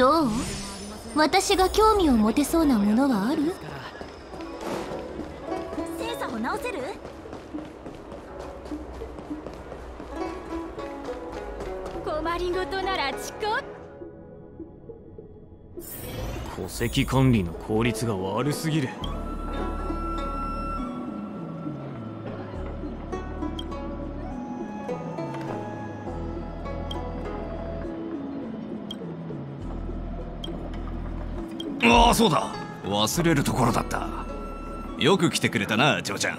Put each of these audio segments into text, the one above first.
どう？私が興味を持てそうなものはある？精査を直せる？困りごとならチコ戸籍管理の効率が悪すぎるそうだ。忘れるところだった。よく来てくれたな嬢ちゃん。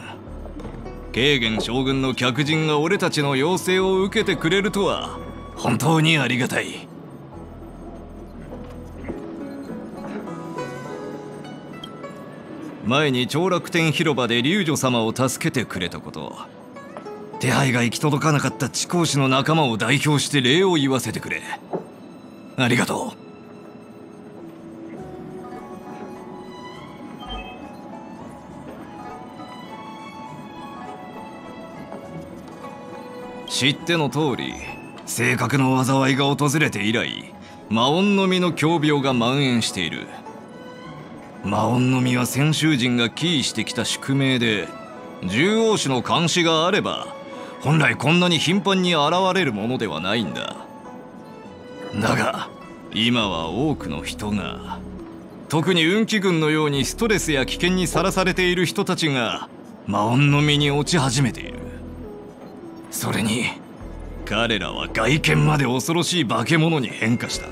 慶元将軍の客人が俺たちの要請を受けてくれるとは本当にありがたい。前に長楽天広場で龍女様を助けてくれたこと手配が行き届かなかった地公子の仲間を代表して礼を言わせてくれ。ありがとう。知っての通り性格の災いが訪れて以来魔音の実の狂病が蔓延している。魔音の実は先週人が起依してきた宿命で獣王種の監視があれば本来こんなに頻繁に現れるものではないんだ。だが今は多くの人が特に運気軍のようにストレスや危険にさらされている人たちが魔音の実に落ち始めている。それに彼らは外見まで恐ろしい化け物に変化した。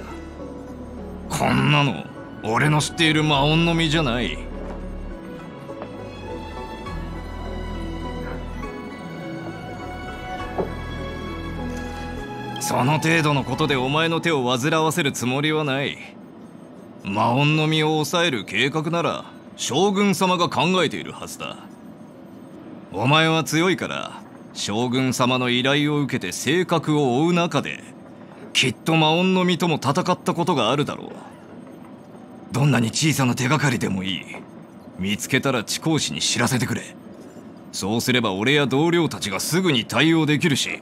こんなの俺の知っている魔音の実じゃない。その程度のことでお前の手を煩わせるつもりはない。魔音の実を抑える計画なら将軍様が考えているはずだ。お前は強いから将軍様の依頼を受けて性格を追う中できっと魔音の実とも戦ったことがあるだろう。どんなに小さな手がかりでもいい。見つけたら地公子に知らせてくれ。そうすれば俺や同僚たちがすぐに対応できるし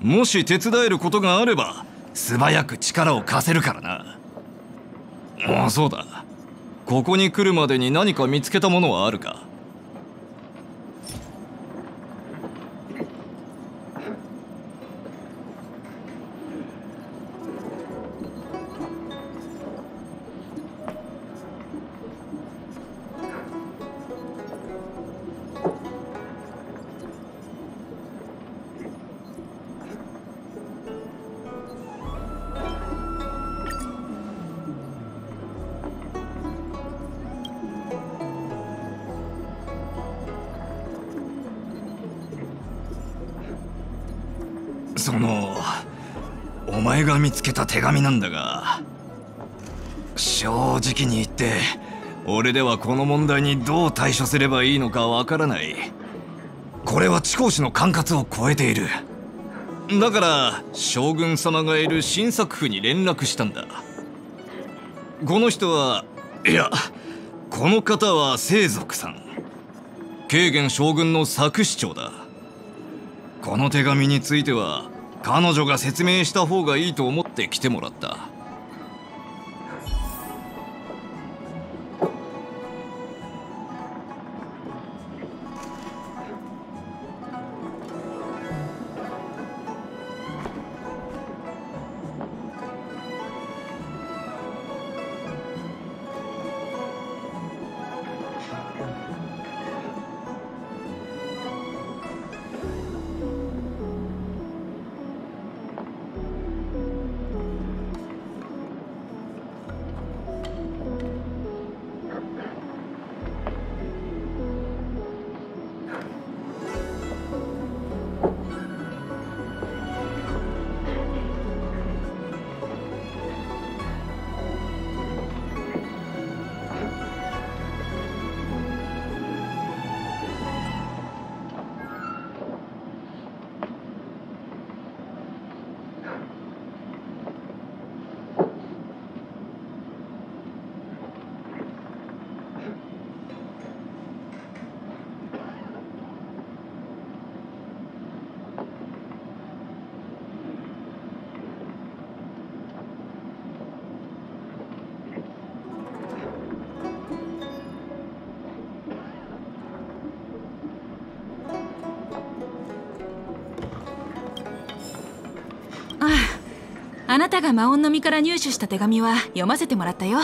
もし手伝えることがあれば素早く力を貸せるからな。ああそうだ。ここに来るまでに何か見つけたものはあるか？そのお前が見つけた手紙なんだが正直に言って俺ではこの問題にどう対処すればいいのかわからない。これは地公子の管轄を超えている。だから将軍様がいる新作府に連絡したんだ。この人はいやこの方は清族さん。慶元将軍の作市長だ。この手紙については彼女が説明した方がいいと思って来てもらった。あなたが魔音の実から入手した手紙は読ませてもらったよ。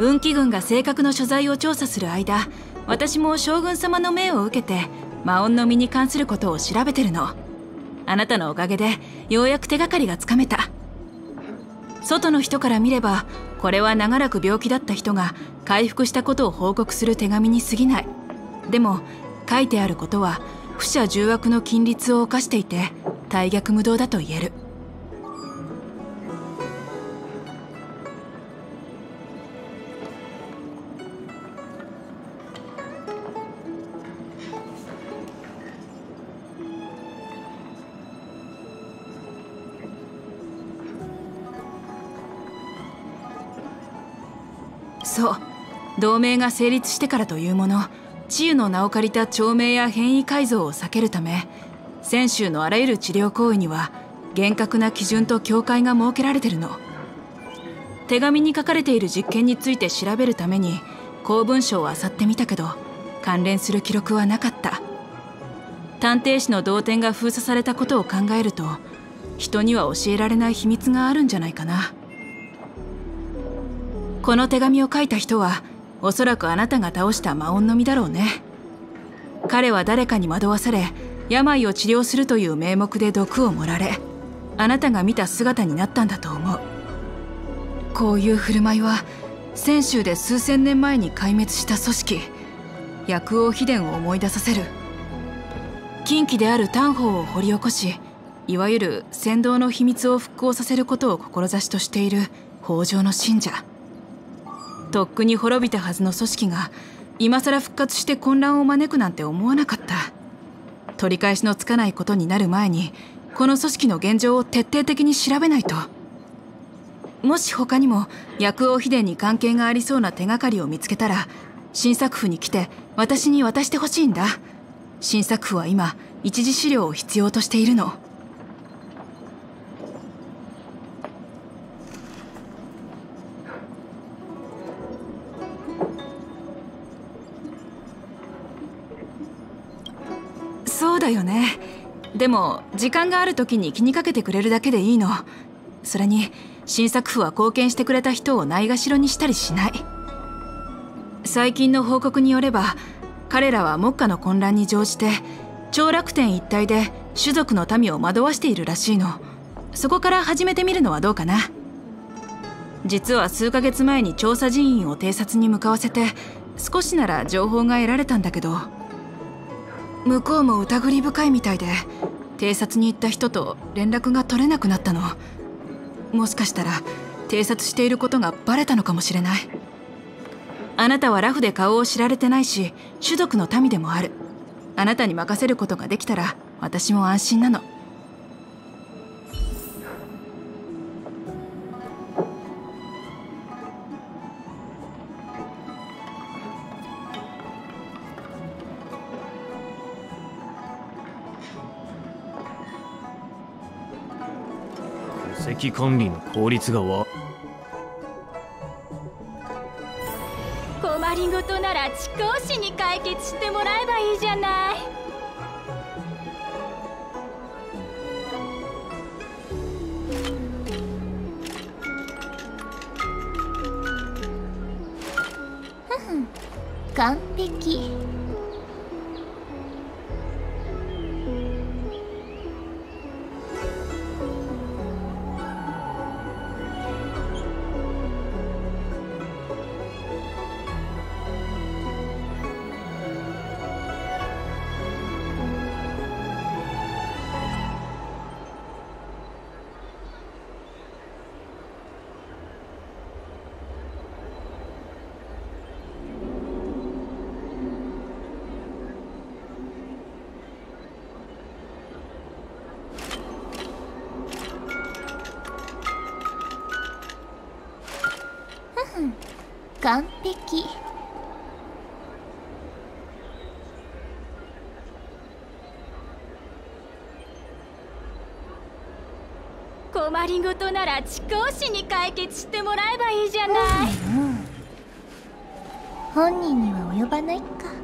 運気軍が正確の所在を調査する間私も将軍様の命を受けて魔音の実に関することを調べてるの。あなたのおかげでようやく手がかりがつかめた。外の人から見ればこれは長らく病気だった人が回復したことを報告する手紙に過ぎない。でも書いてあることは不赦重悪の禁律を犯していて大逆無道だと言える。同盟が成立してからというもの。治癒の名を借りた長命や変異改造を避けるため泉州のあらゆる治療行為には厳格な基準と境界が設けられてるの。手紙に書かれている実験について調べるために公文書を漁ってみたけど関連する記録はなかった。探偵士の同点が封鎖されたことを考えると人には教えられない秘密があるんじゃないかな。この手紙を書いた人はおそらくあなたが倒した魔音の実だろうね。彼は誰かに惑わされ病を治療するという名目で毒を盛られあなたが見た姿になったんだと思う。こういう振る舞いは泉州で数千年前に壊滅した組織薬王秘伝を思い出させる。禁忌である丹鳳を掘り起こしいわゆる先導の秘密を復興させることを志としている北条の信者。とっくに滅びたはずの組織が今更復活して混乱を招くなんて思わなかった。取り返しのつかないことになる前にこの組織の現状を徹底的に調べないと。もし他にも薬王秘伝に関係がありそうな手がかりを見つけたら新作府に来て私に渡してほしいんだ。新作府は今一次資料を必要としているの。だよね。でも時間がある時に気にかけてくれるだけでいいの。それに新作府は貢献してくれた人をないがしろにしたりしない。最近の報告によれば彼らは目下の混乱に乗じて長楽天一帯で種族の民を惑わしているらしいの。そこから始めてみるのはどうかな。実は数ヶ月前に調査人員を偵察に向かわせて少しなら情報が得られたんだけど。向こうも疑り深いみたいで偵察に行った人と連絡が取れなくなったの。もしかしたら偵察していることがバレたのかもしれない。あなたはラフで顔を知られてないし種族の民でもある。あなたに任せることができたら私も安心なの。管理の効率がわ困りごとなら地公士に解決してもらえばいいじゃない。完璧りごとなら地公師に解決してもらえばいいじゃない。本人には及ばないか。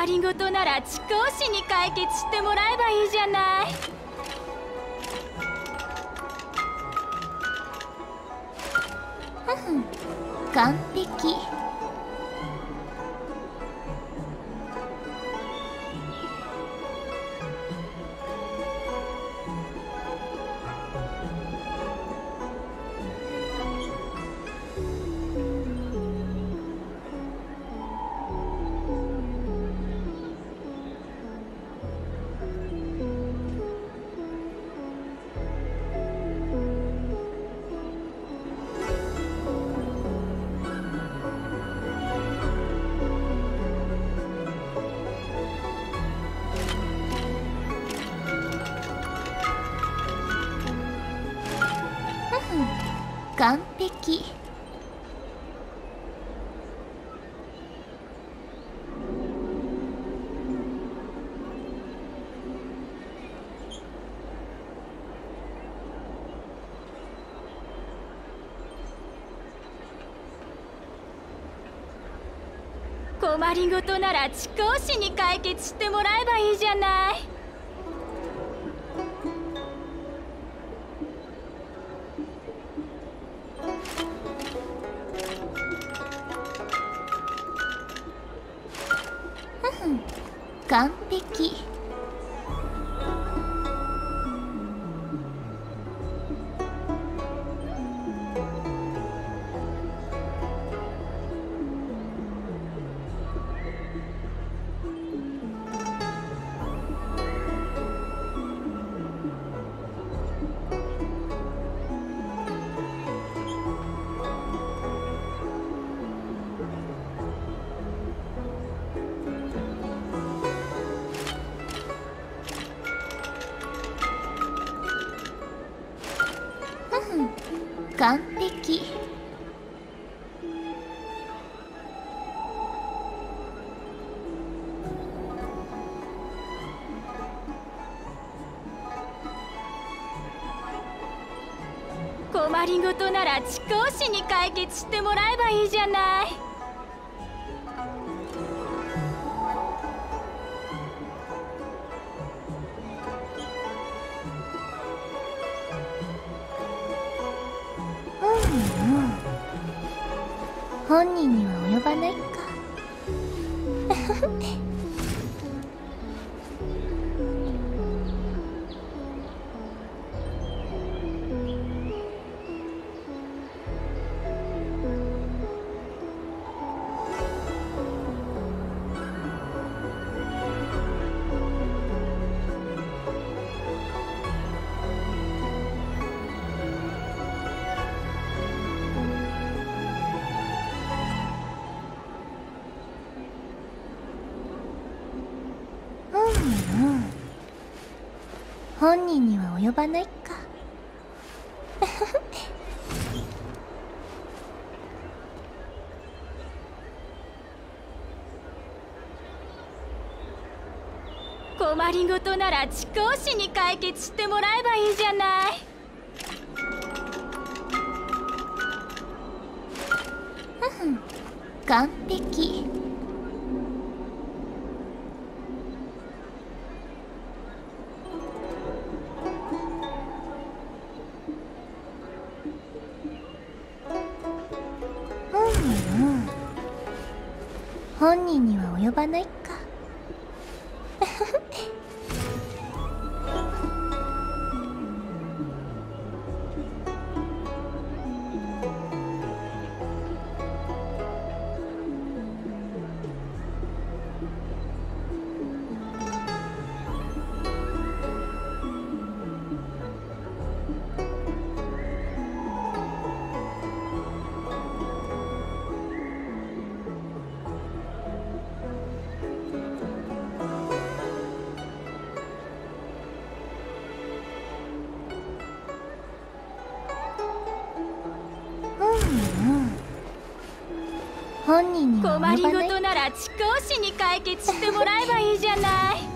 困りごとなら地公子に解決してもらえばいいじゃない。りごとなら地公子に解決してもらえばいいじゃない。ことなら地公子に解決してもらえばいいじゃない。本人には及ばないか。及ばないか。困りごとなら地公子に解決してもらえばいいじゃない。完璧。地公子に解決してもらえばいいじゃない。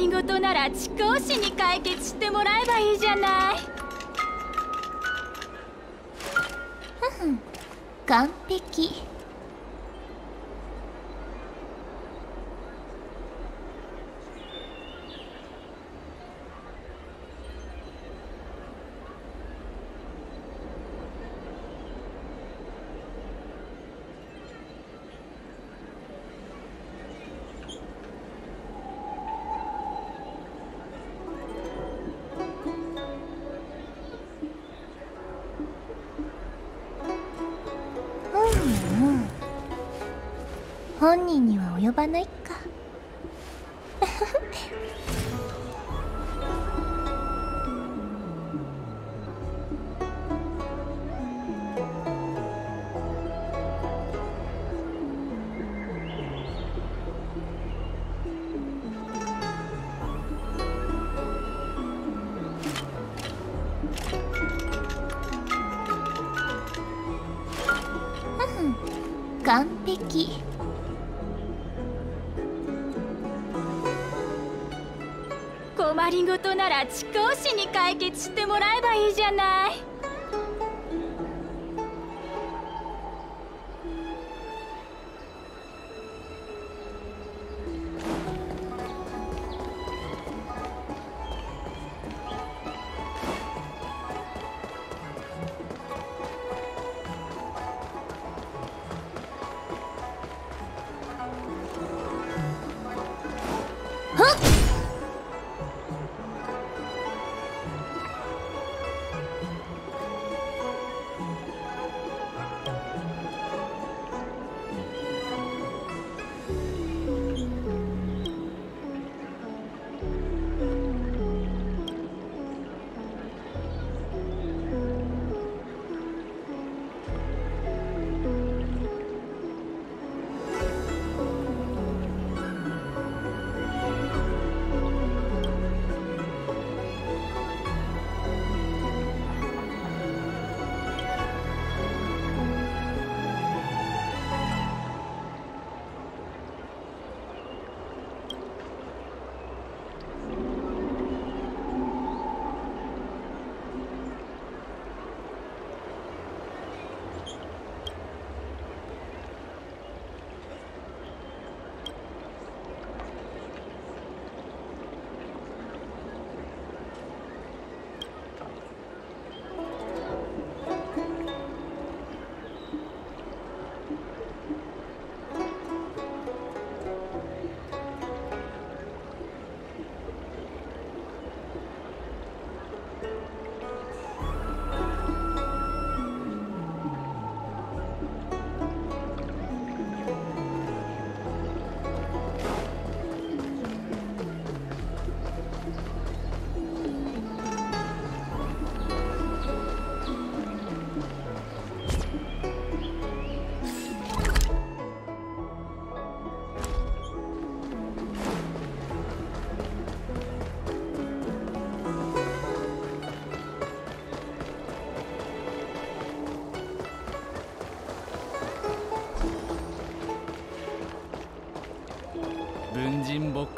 りごとなら地公子に解決してもらえばいいじゃない。完璧。本人には及ばないとなら地公子に解決してもらえばいいじゃない。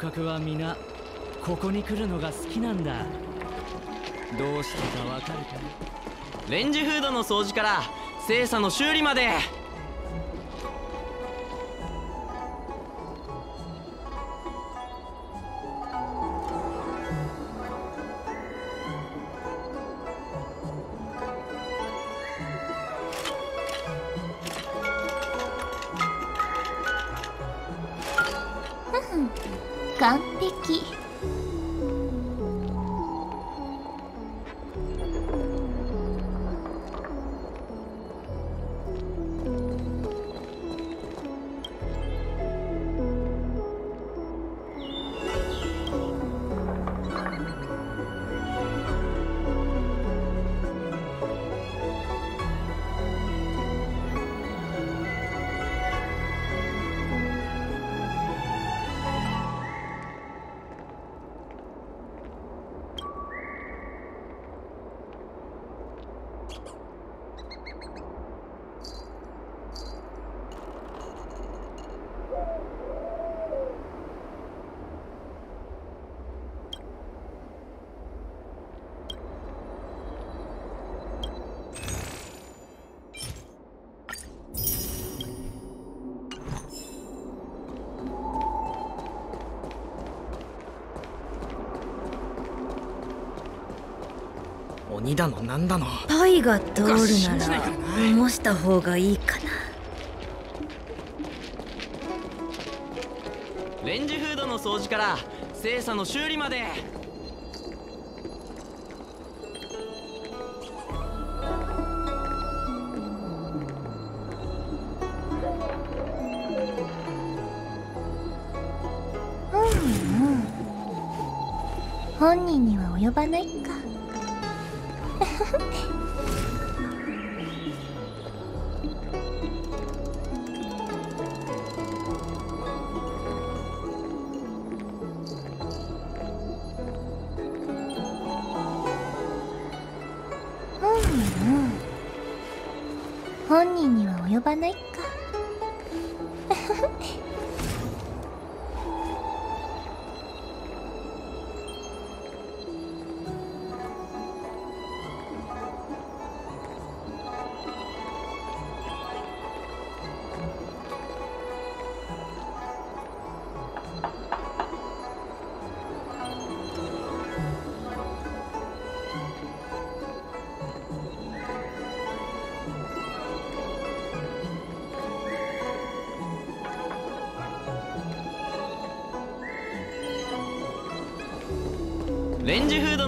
文人仏閣は皆ここに来るのが好きなんだ。どうしてかわかるかレンジフードの掃除から精査の修理まで。だのなんだの。パイが通るなら模した方がいいかな。レンジフードの掃除から精査の修理まで。本人には及ばない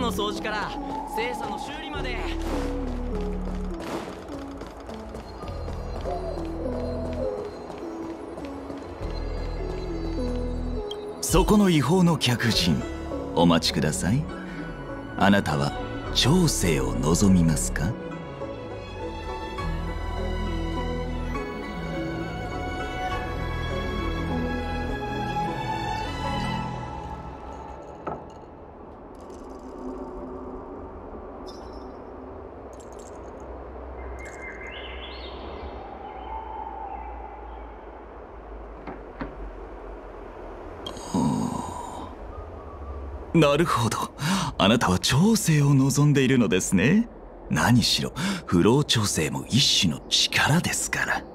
の掃除から精査の修理まで。そこの違法の客人お待ちください。あなたは調整を望みますか？なるほど。あなたは調整を望んでいるのですね。何しろ不老調整も一種の力ですから。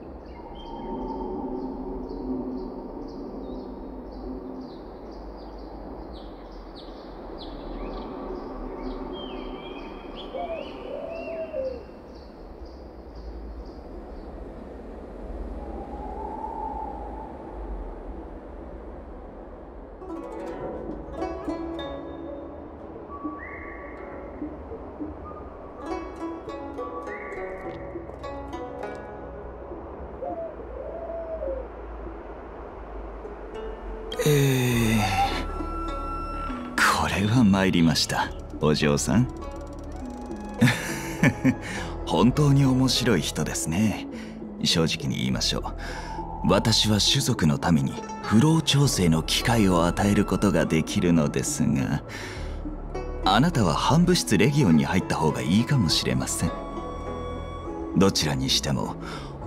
ました。お嬢さん。本当に面白い人ですね。正直に言いましょう。私は種族のために不老調整の機会を与えることができるのですがあなたは半部室レギオンに入った方がいいかもしれません。どちらにしても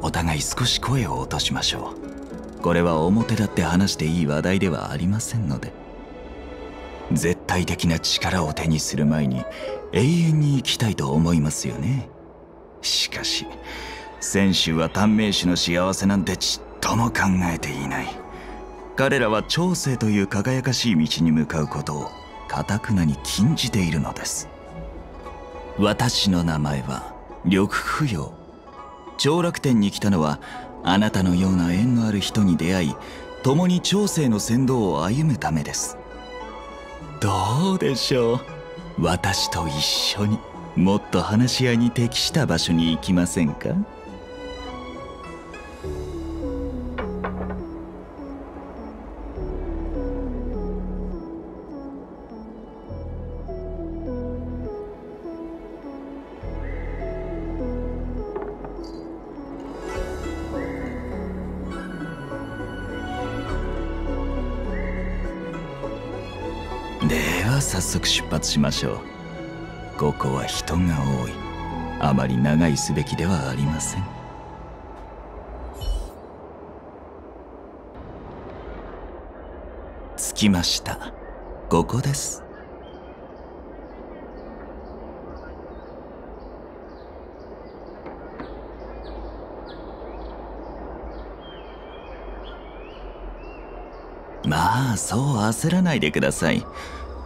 お互い少し声を落としましょう。これは表立って話していい話題ではありませんので。対的な力を手にする前に永遠に生きたいと思いますよね。しかし選手は短命種の幸せなんてちっとも考えていない。彼らは長生という輝かしい道に向かうことをかたくなに禁じているのです。私の名前は緑不要。長楽天に来たのはあなたのような縁のある人に出会い共に長生の先導を歩むためです。どうでしょう？私と一緒にもっと話し合いに適した場所に行きませんか？速出発しましょう。ここは人が多い。あまり長いすべきではありません。着きました。ここです。まあそう焦らないでください。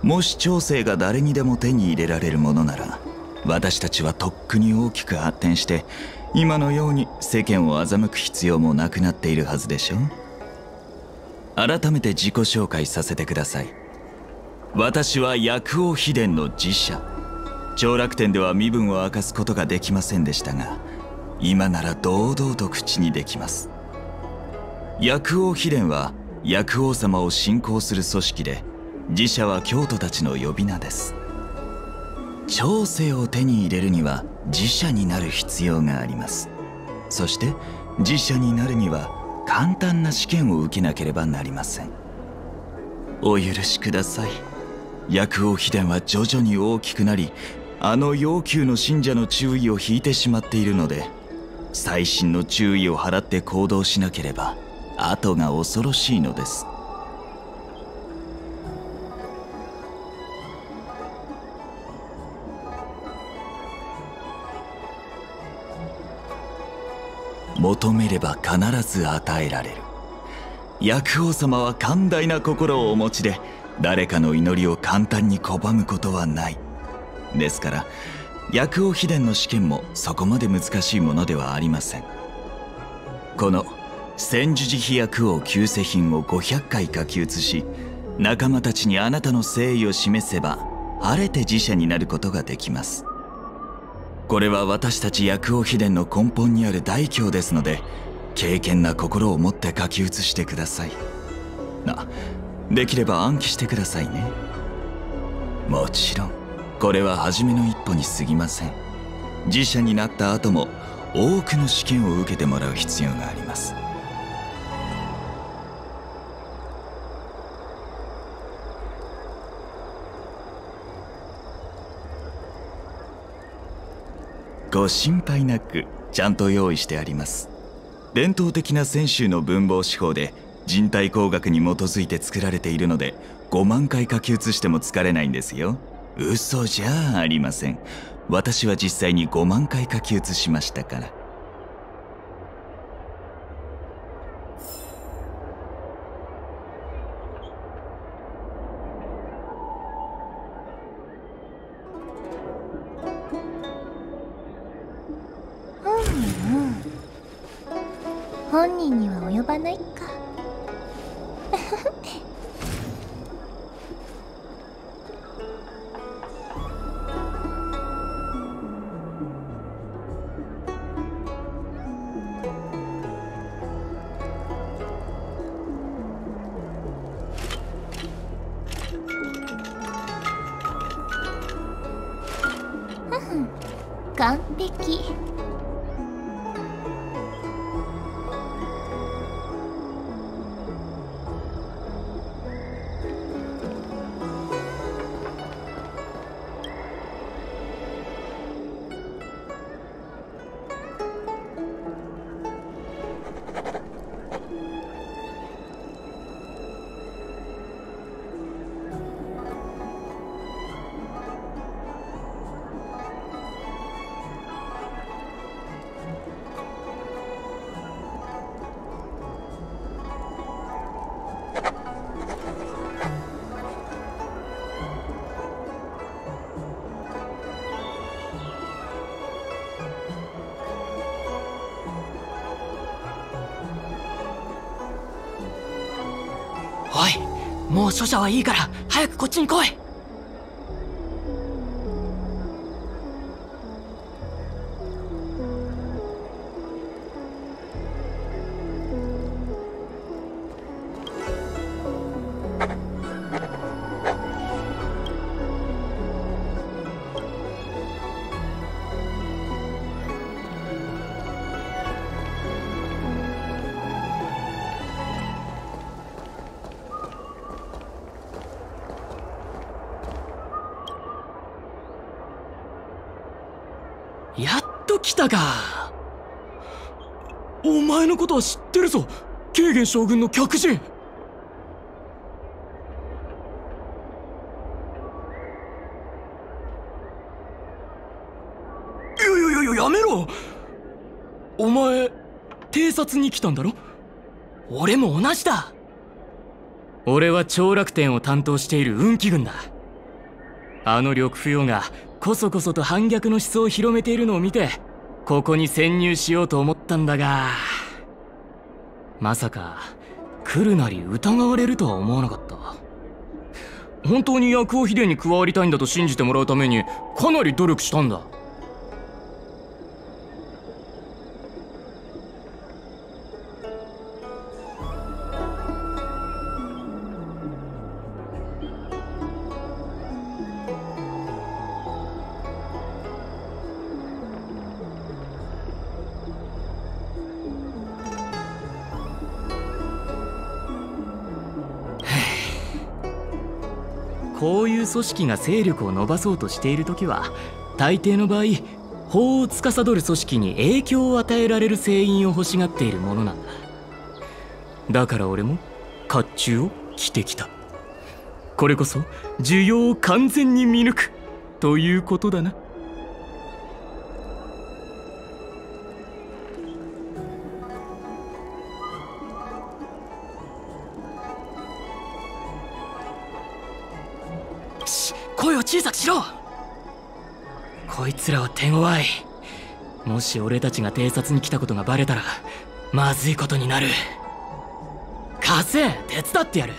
もし長生が誰にでも手に入れられるものなら私たちはとっくに大きく発展して今のように世間を欺く必要もなくなっているはずでしょ改めて自己紹介させてください。私は薬王秘伝の寺社。長楽天では身分を明かすことができませんでしたが今なら堂々と口にできます。薬王秘伝は薬王様を信仰する組織で寺社は京都たちの呼び名です。長生を手に入れるには寺社になる必要があります。そして寺社になるには簡単な試験を受けなければなりません。お許しください。薬王秘伝は徐々に大きくなりあの要求の信者の注意を引いてしまっているので細心の注意を払って行動しなければ後が恐ろしいのです。求めれば必ず与えられる。薬王様は寛大な心をお持ちで誰かの祈りを簡単に拒むことはない。ですから薬王秘伝の試験もそこまで難しいものではありません。この千手寺飛薬王旧世品を500回書き写し仲間たちにあなたの誠意を示せば晴れて自社になることができます。これは私たち薬王秘伝の根本にある大教ですので敬虔な心を持って書き写してください。なできれば暗記してくださいね。もちろんこれは初めの一歩に過ぎません。自社になった後も多くの試験を受けてもらう必要があります。ご心配なくちゃんと用意してあります。伝統的な泉州の文房手法で人体工学に基づいて作られているので5万回書き写しても疲れないんですよ。嘘じゃありません。私は実際に5万回書き写しましたから。もう書者はいいから早くこっちに来い。来たか。お前のことは知ってるぞ。軽減将軍の客人。いやいやいやややめろ。お前偵察に来たんだろ？俺も同じだ。俺は長楽天を担当している運気軍だ。あの緑不要がこそこそと反逆の思想を広めているのを見てここに潜入しようと思ったんだがまさか来るなり疑われるとは思わなかった。本当に薬王秘伝に加わりたいんだと信じてもらうためにかなり努力したんだ。組織が勢力を伸ばそうとしている時は大抵の場合法を司る組織に影響を与えられる船員を欲しがっているものなんだ。だから俺も甲冑を着てきた。これこそ需要を完全に見抜くということだな。手強い。もし俺たちが偵察に来たことがバレたらまずいことになる。貸せ手伝ってやる。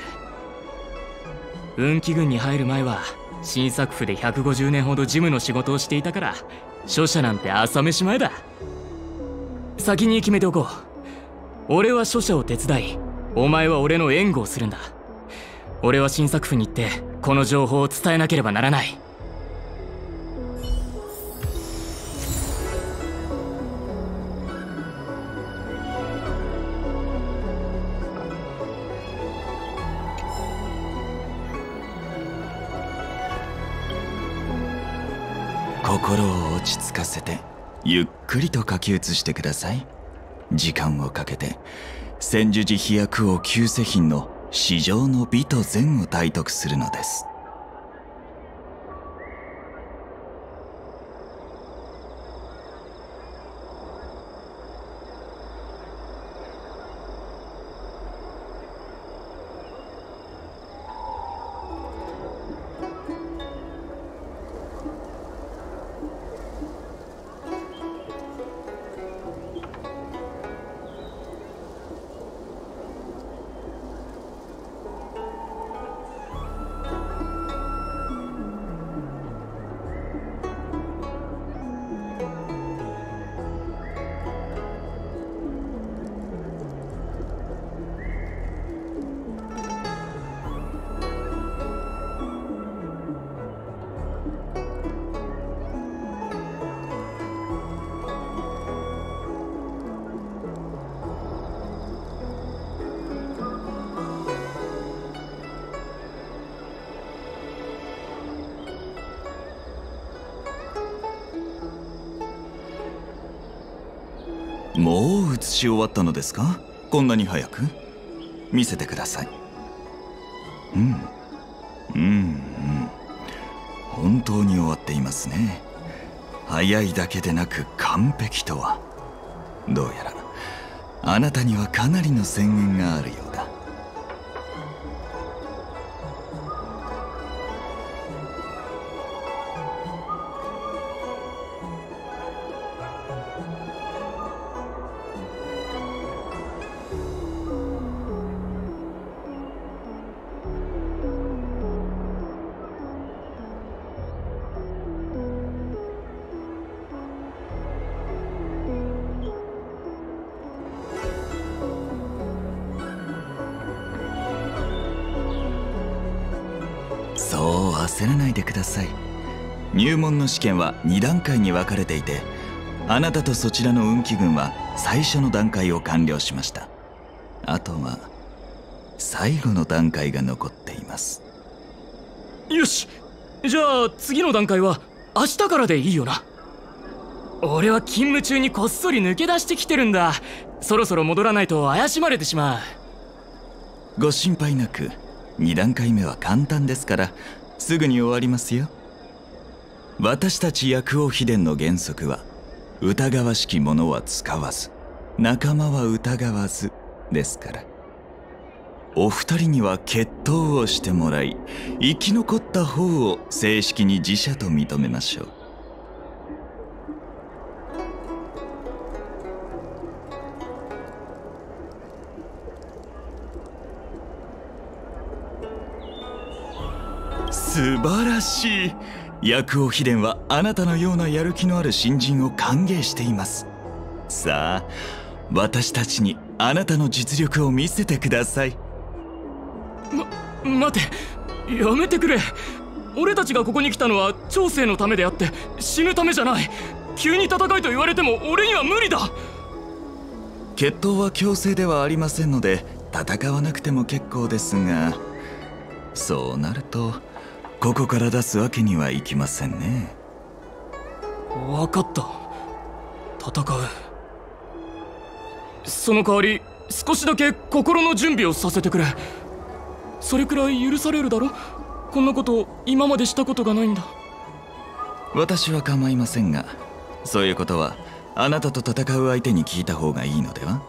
運気軍に入る前は新作府で150年ほど事務の仕事をしていたから書者なんて朝飯前だ。先に決めておこう。俺は書者を手伝いお前は俺の援護をするんだ。俺は新作府に行ってこの情報を伝えなければならない。ち着かせてゆっくりと書き写してください。時間をかけて千住寺飛躍王旧世品の市場の美と善を体得するのです。し終わったのですか？こんなに早く？見せてください。うん。うんうん。本当に終わっていますね。早いだけでなく完璧とは。どうやら。あなたにはかなりの宣言があるよ試験は2段階に分かれていてあなたとそちらの運気軍は最初の段階を完了しました。あとは最後の段階が残っています。よし。じゃあ次の段階は明日からでいいよな。俺は勤務中にこっそり抜け出してきてるんだ。そろそろ戻らないと怪しまれてしまう。ご心配なく。2段階目は簡単ですからすぐに終わりますよ私たち薬王秘伝の原則は疑わしき者は使わず仲間は疑わずですから。お二人には決闘をしてもらい生き残った方を正式に自社と認めましょう。素晴らしい。薬王秘伝はあなたのようなやる気のある新人を歓迎しています。さあ私たちにあなたの実力を見せてください。ま待てやめてくれ。俺たちがここに来たのは長生のためであって死ぬためじゃない。急に戦いと言われても俺には無理だ。決闘は強制ではありませんので戦わなくても結構ですがそうなるとここから出すわけにはいきませんね。分かった。戦う。その代わり少しだけ心の準備をさせてくれ。それくらい許されるだろ？こんなこと今までしたことがないんだ。私は構いませんがそういうことはあなたと戦う相手に聞いた方がいいのでは？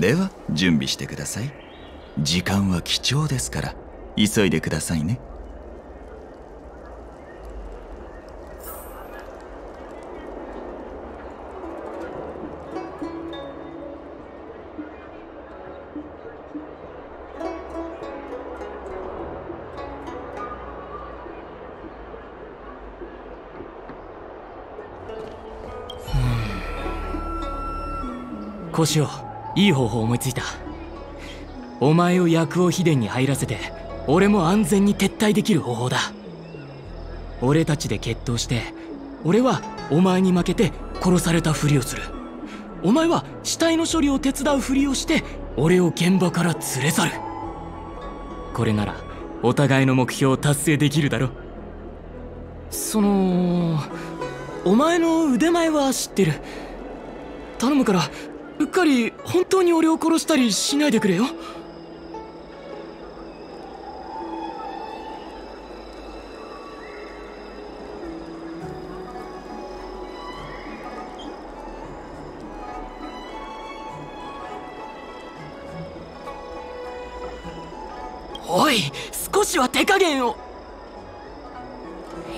では準備してください。時間は貴重ですから急いでくださいね。こうしよう。いい方法思いついた。お前を薬王秘伝に入らせて俺も安全に撤退できる方法だ。俺たちで決闘して俺はお前に負けて殺されたふりをする。お前は死体の処理を手伝うふりをして俺を現場から連れ去る。これならお互いの目標を達成できるだろそのお前の腕前は知ってる。頼むからかり本当に俺を殺したりしないでくれよ。おい少しは手加減を。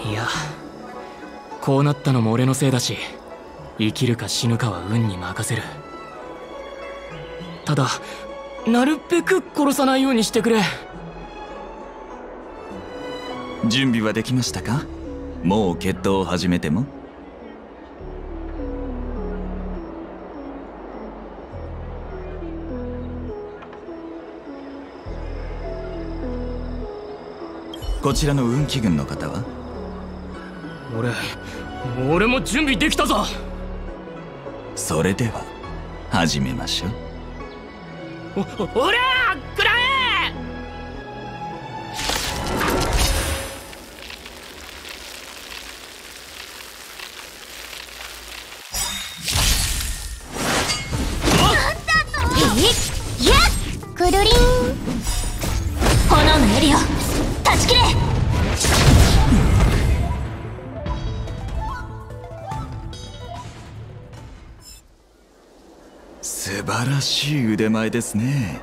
いやこうなったのも俺のせいだし生きるか死ぬかは運に任せる。ただなるべく殺さないようにしてくれ。準備はできましたか？もう決闘を始めても？こちらの運気軍の方は？俺俺も準備できたぞ。それでは始めましょうお俺しい腕前ですね。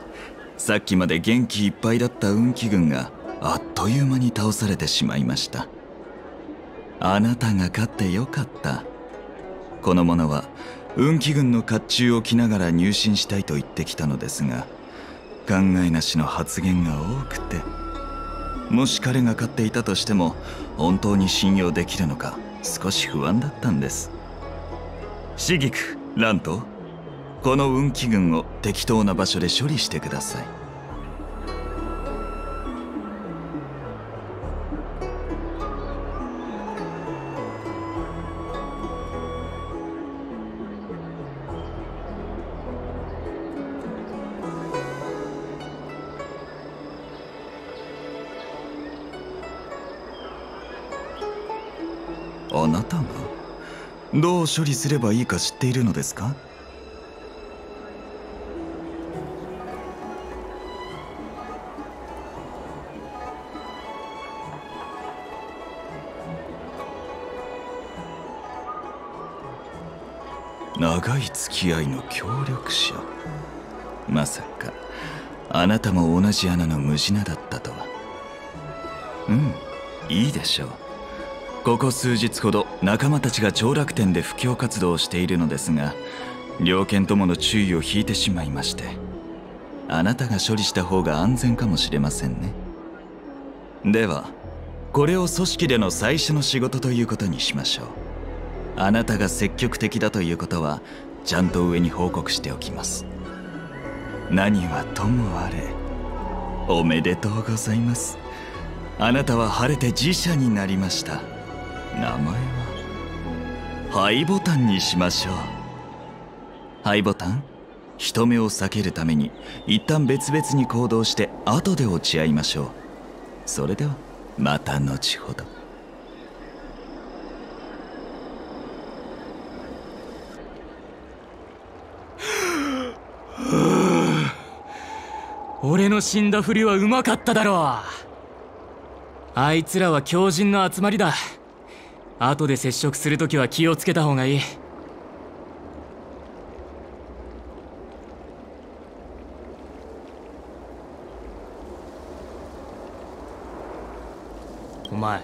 さっきまで元気いっぱいだった運気軍があっという間に倒されてしまいました。あなたが勝ってよかった。この者は運気軍の甲冑を着ながら入信したいと言ってきたのですが考えなしの発言が多くてもし彼が勝っていたとしても本当に信用できるのか少し不安だったんです。シギクラントこの運気群を適当な場所で処理してください。あなたがどう処理すればいいか知っているのですか？長い付き合いの協力者。まさかあなたも同じ穴のムジナだったとは。うんいいでしょう。ここ数日ほど仲間たちが長楽天で布教活動をしているのですが猟犬ともの注意を引いてしまいましてあなたが処理した方が安全かもしれませんね。ではこれを組織での最初の仕事ということにしましょう。あなたが積極的だということはちゃんと上に報告しておきます。何はともあれおめでとうございます。あなたは晴れて自社になりました。名前はハイボタンにしましょう。ハイボタン？人目を避けるために一旦別々に行動して後で落ち合いましょう。それではまた後ほど。俺の死んだふりはうまかっただろあいつらは狂人の集まりだ。後で接触するときは気をつけた方がいい。お前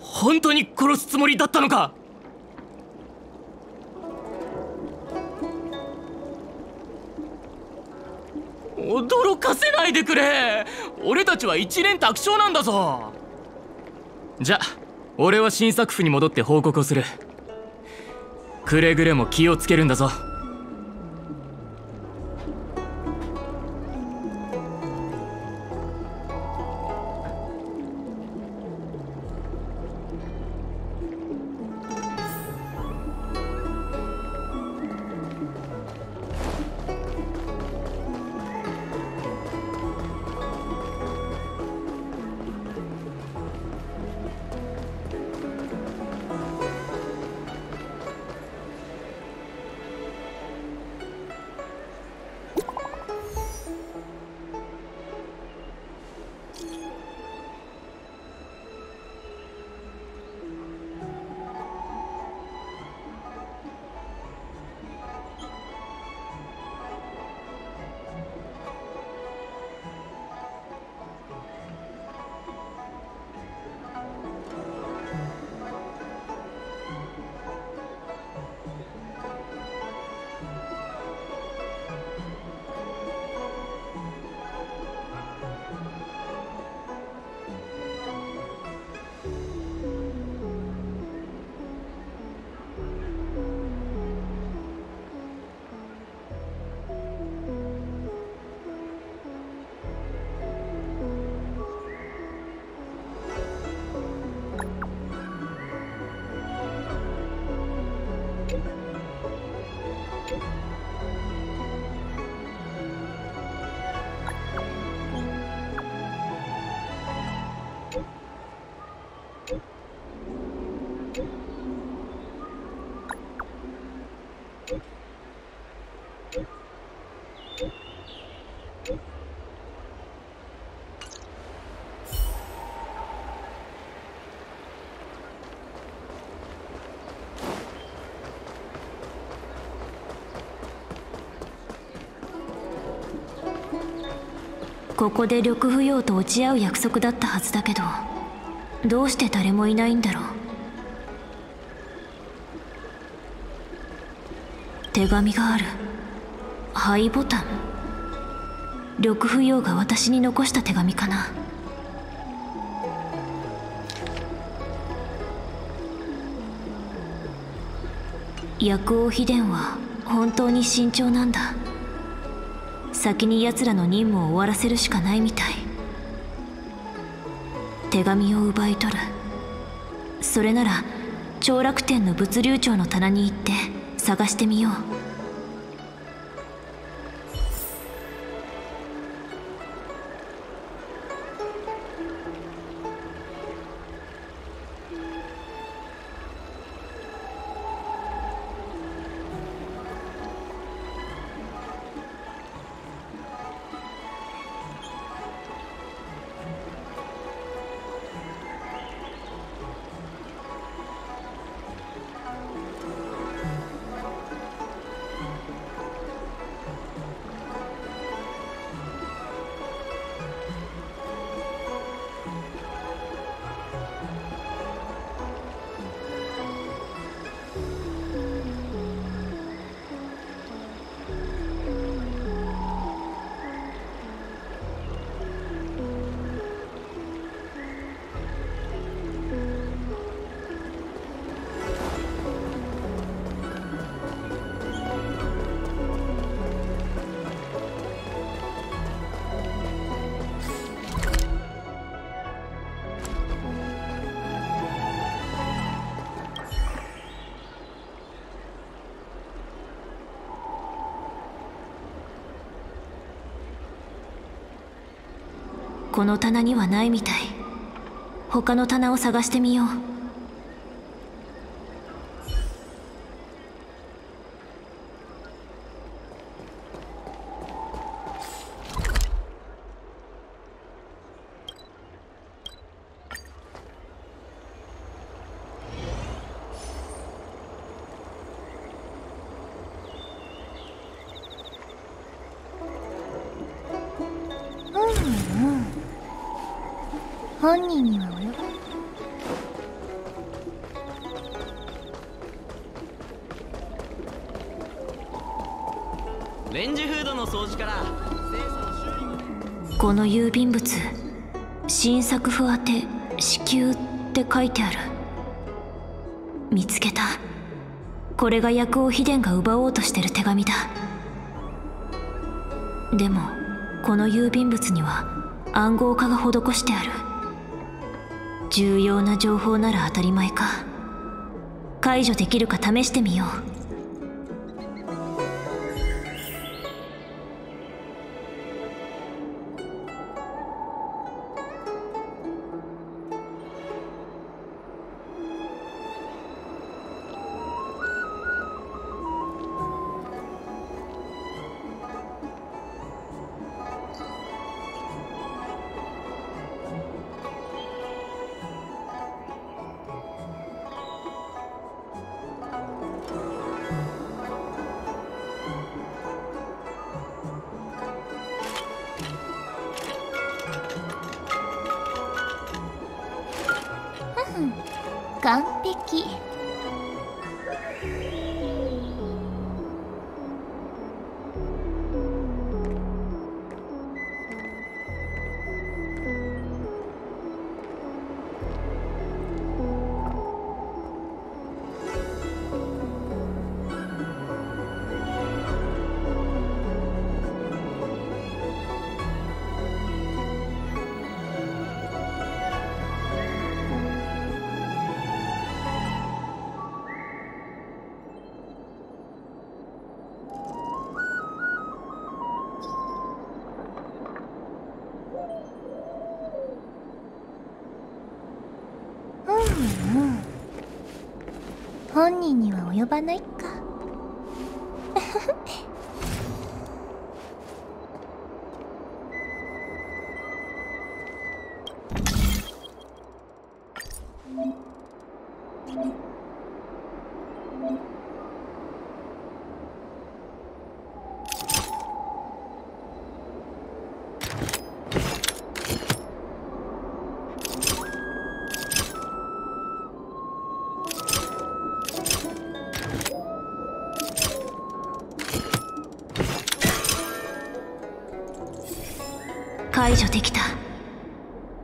本当に殺すつもりだったのか？驚かせないでくれ。俺たちは一連卓勝なんだぞ。じゃ俺は新作府に戻って報告をする。くれぐれも気をつけるんだぞ。ここで緑不要と落ち合う約束だったはずだけどどうして誰もいないんだろう。手紙がある。灰ボタン。緑不要が私に残した手紙かな。薬王秘伝は本当に慎重なんだ。先に奴らの任務を終わらせるしかないみたい。手紙を奪い取る。それなら長楽天の物流庁の棚に行って探してみよう。この棚にはないみたい。他の棚を探してみよう。この郵便物新作譜宛て支給って書いてある。見つけた。これが薬王秘伝が奪おうとしてる手紙だ。でもこの郵便物には暗号化が施してある。重要な情報なら当たり前か。解除できるか試してみよう。及ばない？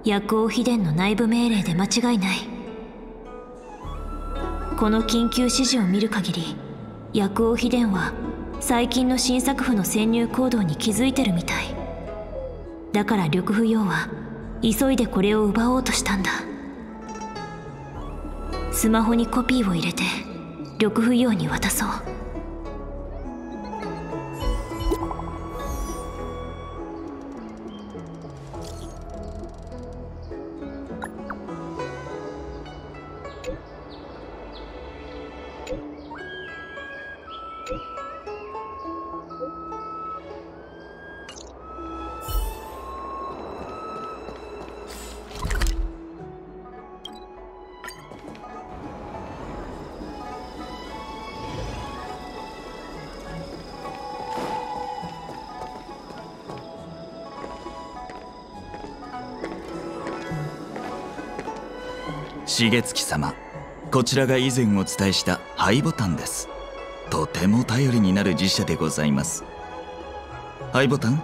薬王秘伝の内部命令で間違いない。この緊急指示を見る限り薬王秘伝は最近の新作譜の潜入行動に気づいてるみたい。だから緑不要は急いでこれを奪おうとしたんだ。スマホにコピーを入れて緑不要に渡そう。重月様こちらが以前お伝えしたハイボタンです。とても頼りになる自社でございます。ハイボタン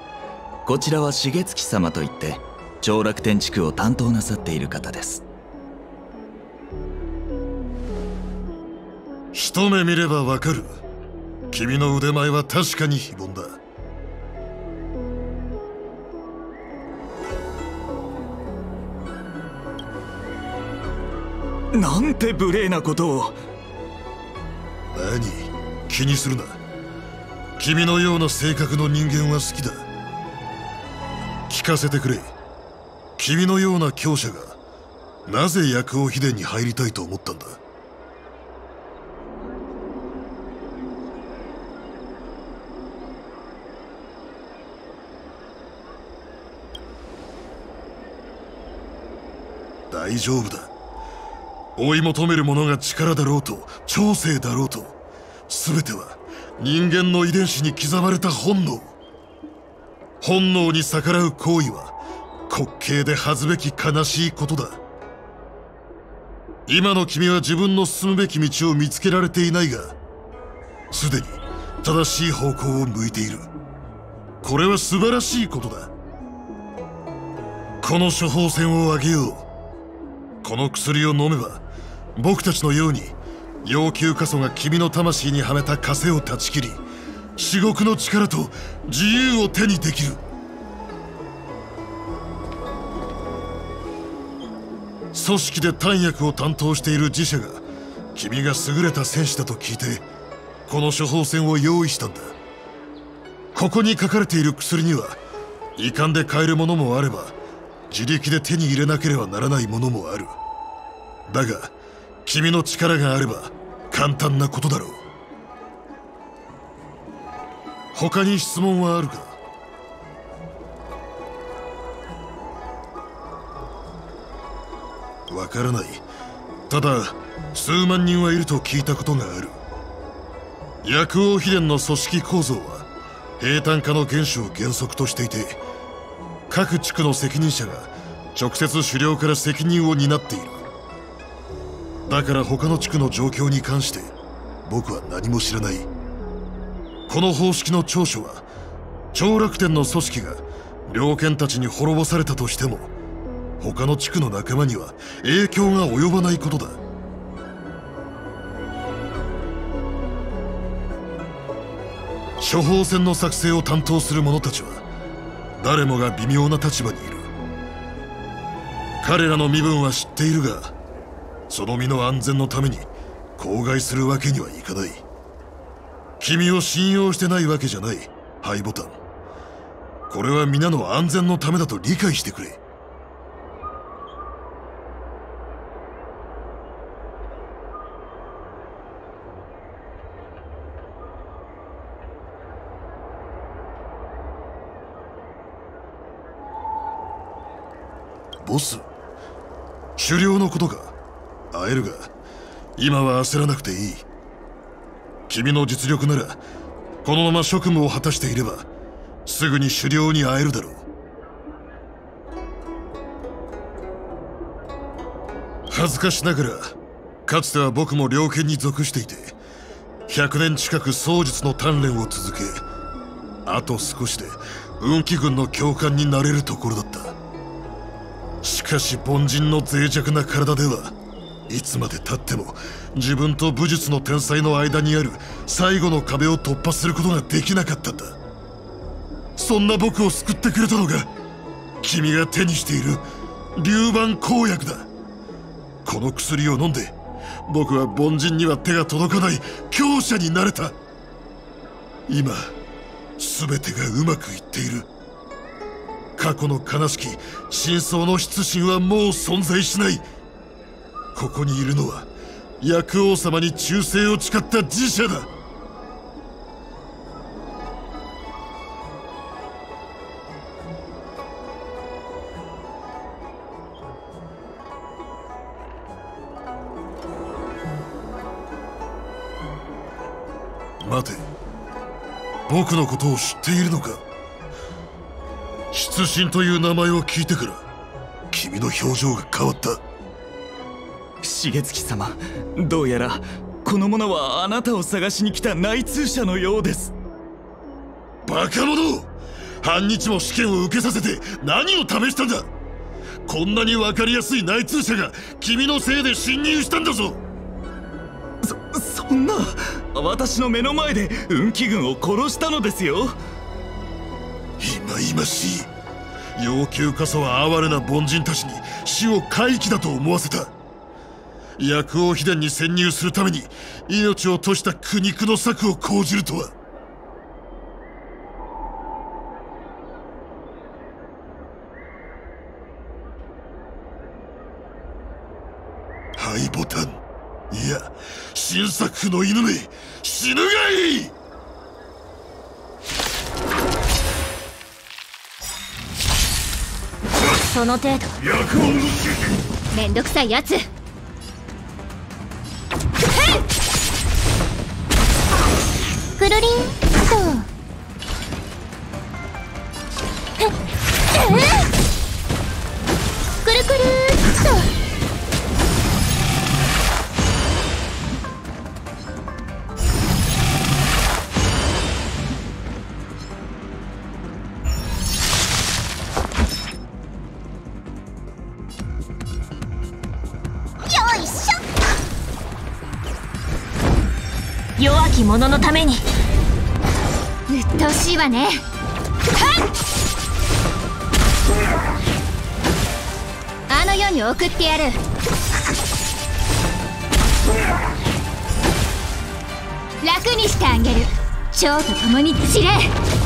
こちらは重月様といって長楽天地区を担当なさっている方です。一目見ればわかる。君の腕前は確かに非凡だ。なんて無礼なことを。何？気にするな。君のような性格の人間は好きだ。聞かせてくれ。君のような強者がなぜ薬王秘伝に入りたいと思ったんだ？大丈夫だ。追い求めるものが力だろうと長生だろうと全ては人間の遺伝子に刻まれた本能。本能に逆らう行為は滑稽で恥ずべき悲しいことだ。今の君は自分の進むべき道を見つけられていないがすでに正しい方向を向いている。これは素晴らしいことだ。この処方箋をあげよう。この薬を飲めば僕たちのように要求過疎が君の魂にはめた枷を断ち切り至極の力と自由を手にできる。組織で弾薬を担当している自社が君が優れた戦士だと聞いてこの処方箋を用意したんだ。ここに書かれている薬には遺憾で買えるものもあれば自力で手に入れなければならないものもある。だが君の力があれば簡単なことだろう。他に質問はあるか？わからない。ただ数万人はいると聞いたことがある。薬王秘伝の組織構造は平坦化の原種を原則としていて各地区の責任者が直接狩猟から責任を担っている。だから他の地区の状況に関して僕は何も知らない。この方式の長所は長楽天の組織が猟犬たちに滅ぼされたとしても他の地区の仲間には影響が及ばないことだ。処方箋の作成を担当する者たちは誰もが微妙な立場にいる。彼らの身分は知っているがその身の安全のために口外するわけにはいかない。君を信用してないわけじゃないハイボタン。これは皆の安全のためだと理解してくれ。ボス狩猟のことか会えるが今は焦らなくていい。君の実力ならこのまま職務を果たしていればすぐに狩猟に会えるだろう。恥ずかしながらかつては僕も猟犬に属していて100年近く槍術の鍛錬を続けあと少しで運気軍の教官になれるところだった。しかし凡人の脆弱な体ではいつまでたっても自分と武術の天才の間にある最後の壁を突破することができなかったんだ。そんな僕を救ってくれたのが君が手にしている流板公薬だ。この薬を飲んで僕は凡人には手が届かない強者になれた。今全てがうまくいっている。過去の悲しき真相の出身はもう存在しない。ここにいるのは薬王様に忠誠を誓った自社だ。待て。僕のことを知っているのか。出身という名前を聞いてから君の表情が変わった。重月様どうやらこの者はあなたを探しに来た内通者のようです。バカ者半日も試験を受けさせて何を試したんだ。こんなに分かりやすい内通者が君のせいで侵入したんだぞ。そそんな私の目の前で運気軍を殺したのですよ。忌々しい。要求こそは哀れな凡人たちに死を回帰だと思わせた薬王秘伝に潜入するために命を賭した苦肉の策を講じるとは。ハイボタン。いや新作府の犬め死ぬがいい！その程度。薬王のめんどくさいやつるりんとくるくるっと弱き者のために年はね。あの世に送ってやる。楽にしてあげる。蝶と共に散れ。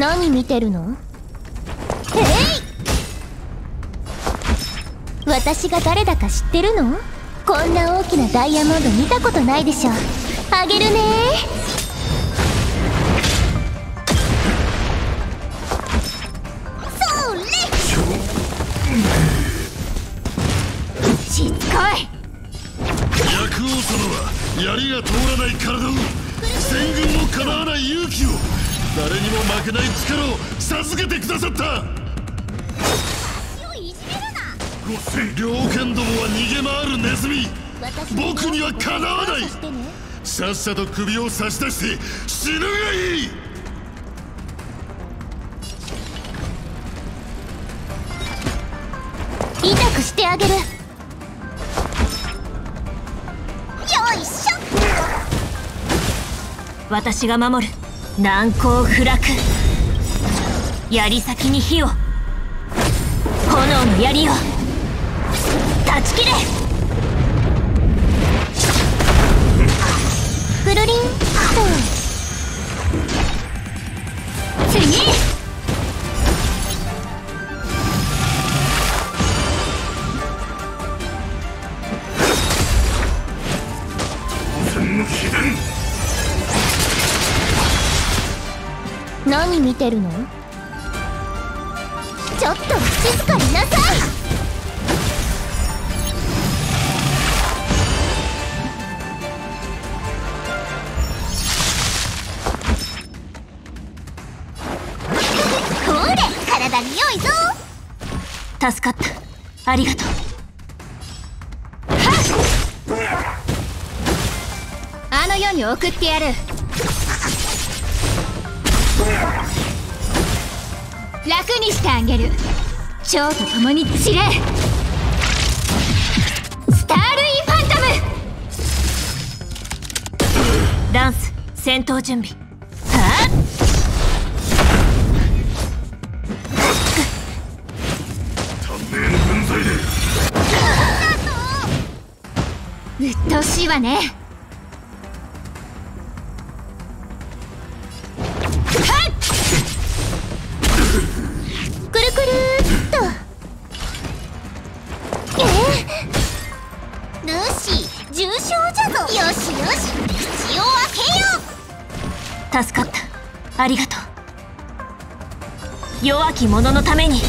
何見てるの？えい！私が誰だか知ってるの？こんな大きなダイヤモンド見たことないでしょ。あげるね誰にも負けない力を授けてくださった。猟犬どもは逃げ回るネズミ。僕にはかなわない。さっさと首を差し出して死ぬがいい。痛くしてあげる。よいしょ。私が守る難攻不落。槍先に火を。炎の槍を。断ち切れ。くるりんと見てるの？ちょっと静かになさい！ほれ体に良いぞ！助かった。ありがとう。あの世に送ってやる楽にしてあげる。蝶と共に散れ。スタールインファントム。ランス戦闘準備。はうっとうしいわねき者のために。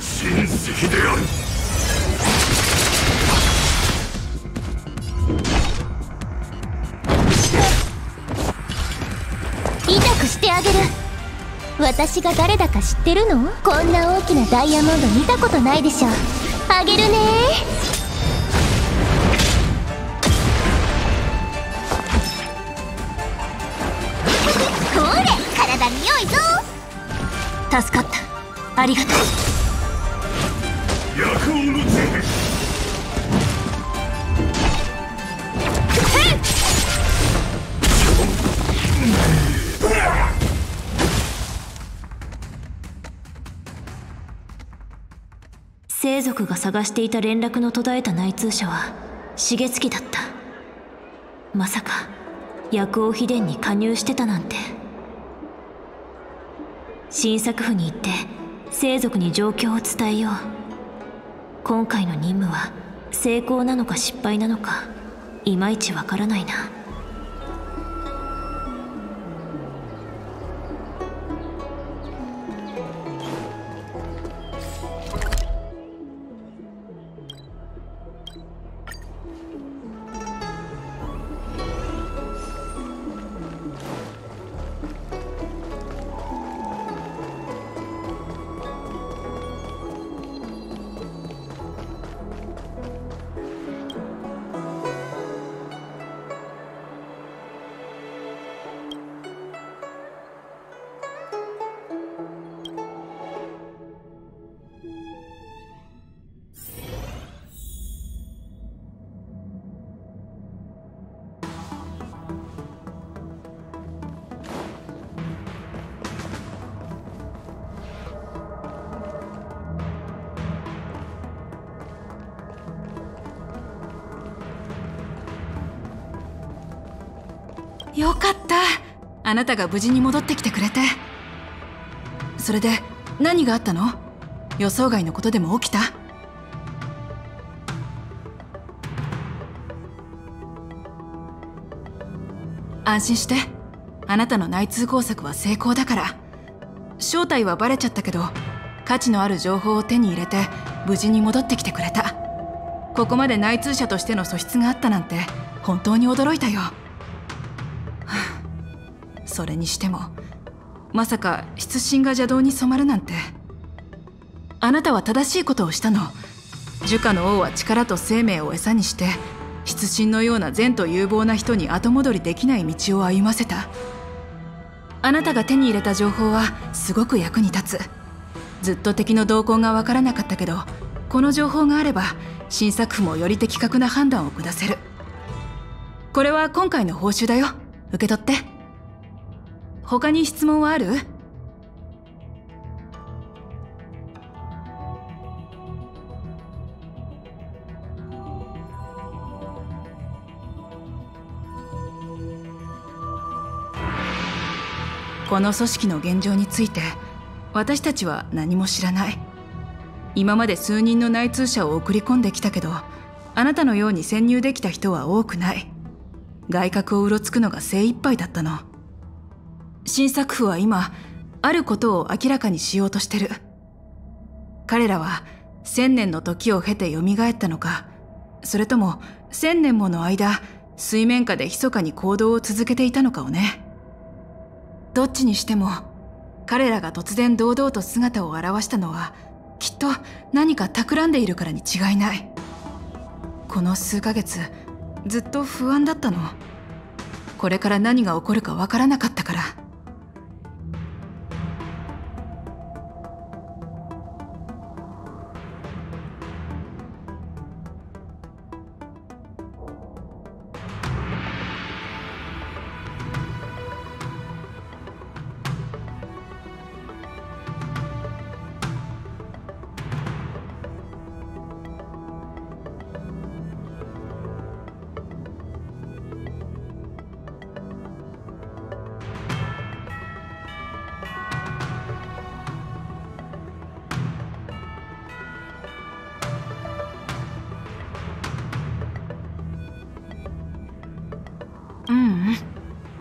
親戚である。痛くしてあげる。私が誰だか知ってるの？こんな大きなダイヤモンド見たことないでしょ。あげるね助かった。ありがとう。薬王の杖生族が探していた連絡の途絶えた内通者は重月だった。まさか薬王秘伝に加入してたなんて。新作府に行って生族に状況を伝えよう。今回の任務は成功なのか失敗なのかいまいちわからないな。あなたが無事に戻ってきてくれて。それで何があったの？予想外のことでも起きた？安心して。あなたの内通工作は成功だから。正体はバレちゃったけど価値のある情報を手に入れて無事に戻ってきてくれた。ここまで内通者としての素質があったなんて本当に驚いたよ。それにしてもまさか出身が邪道に染まるなんて。あなたは正しいことをしたの。樹下の王は力と生命を餌にして出身のような善と有望な人に後戻りできない道を歩ませた。あなたが手に入れた情報はすごく役に立つ。ずっと敵の動向がわからなかったけどこの情報があれば新作譜もより的確な判断を下せる。これは今回の報酬だよ。受け取って。他に質問はある？この組織の現状について私たちは何も知らない。今まで数人の内通者を送り込んできたけどあなたのように潜入できた人は多くない。外角をうろつくのが精一杯だったの。新作府は今あることを明らかにしようとしてる。彼らは千年の時を経て蘇ったのか。それとも千年もの間水面下で密かに行動を続けていたのかをね。どっちにしても彼らが突然堂々と姿を現したのはきっと何か企んでいるからに違いない。この数ヶ月ずっと不安だったの。これから何が起こるかわからなかったから。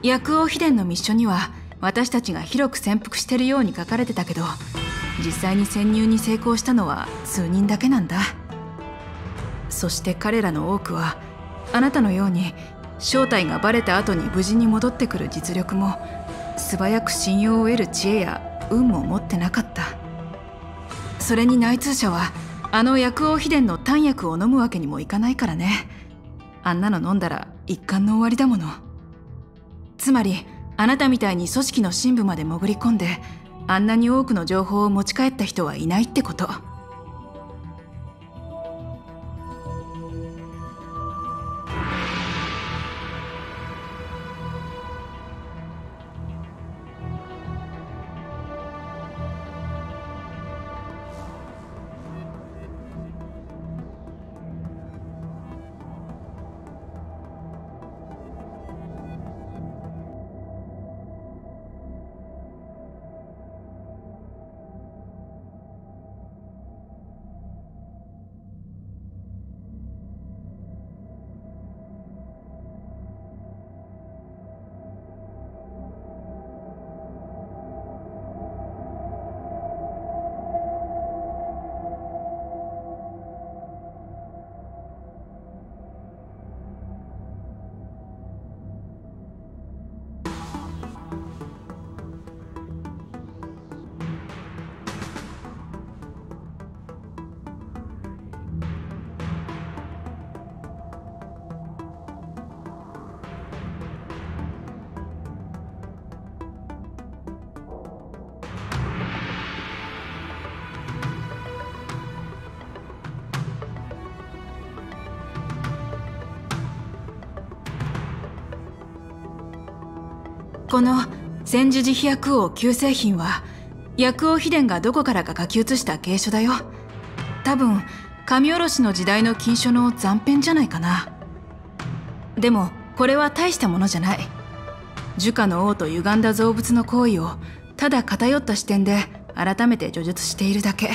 薬王秘伝のミッションには私たちが広く潜伏してるように書かれてたけど実際に潜入に成功したのは数人だけなんだ。そして彼らの多くはあなたのように正体がバレた後に無事に戻ってくる実力も素早く信用を得る知恵や運も持ってなかった。それに内通者はあの薬王秘伝の丹薬を飲むわけにもいかないからね。あんなの飲んだら一巻の終わりだもの。つまりあなたみたいに組織の深部まで潜り込んであんなに多くの情報を持ち帰った人はいないってこと。この千住寺飛薬王旧製品は薬王秘伝がどこからか書き写した継書だよ。多分神おろしの時代の金書の残片じゃないかな。でもこれは大したものじゃない。樹下の王と歪んだ造物の行為をただ偏った視点で改めて叙述しているだけ。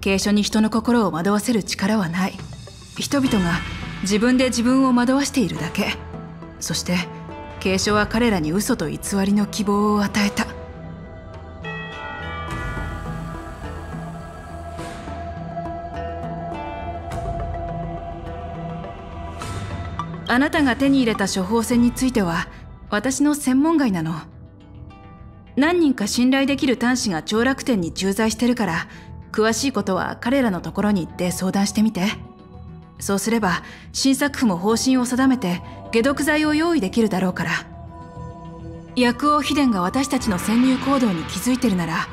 継承に人の心を惑わせる力はない。人々が自分で自分を惑わしているだけ。そして継承は彼らに嘘と偽りの希望を与えた。あなたが手に入れた処方箋については私の専門外なの。何人か信頼できる端子が長楽天に駐在してるから詳しいことは彼らのところに行って相談してみて。そうすれば新作府も方針を定めて解毒剤を用意できるだろうから。薬王秘伝が私たちの潜入行動に気づいてるなら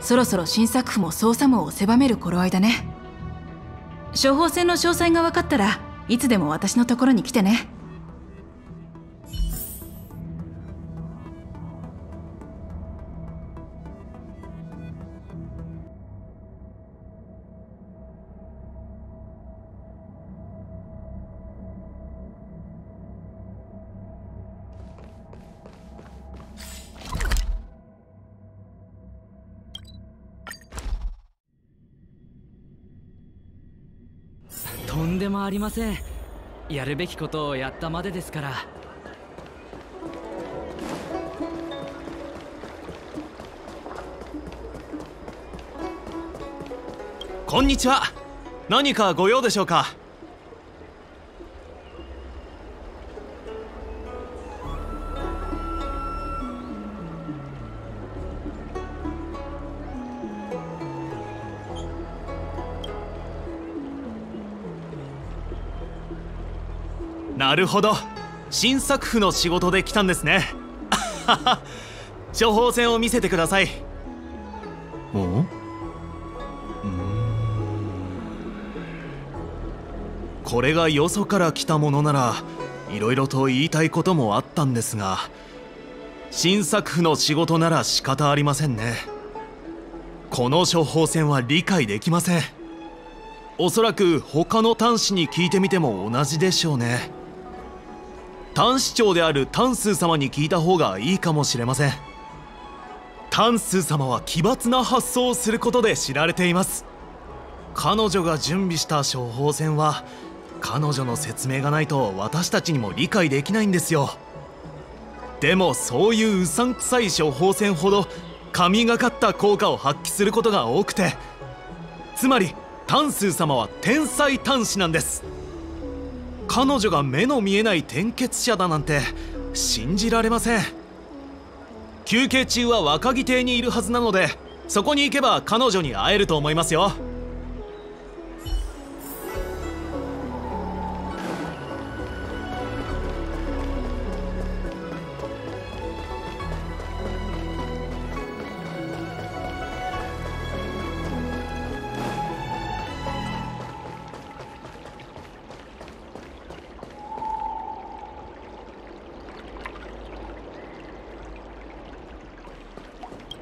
そろそろ新作府も捜査網を狭める頃合いだね。処方箋の詳細が分かったらいつでも私のところに来てね。もありません。やるべきことをやったまでですから。こんにちは。何かご用でしょうか？なるほど。新作府の仕事で来たんですね。処方箋を見せてください。おこれがよそから来たものならいろいろと言いたいこともあったんですが新作府の仕事なら仕方ありませんね。この処方箋は理解できません。おそらく他の端子に聞いてみても同じでしょうね端子長であるタンス様に聞いた方がいいかもしれません。タンス様は奇抜な発想をすることで知られています。彼女が準備した処方箋は彼女の説明がないと私たちにも理解できないんですよ。でもそういううさんくさい処方箋ほど神がかった効果を発揮することが多くてつまりタンス様は天才端子なんです。彼女が目の見えない転結者だなんて信じられません。休憩中は若木邸にいるはずなのでそこに行けば彼女に会えると思いますよ。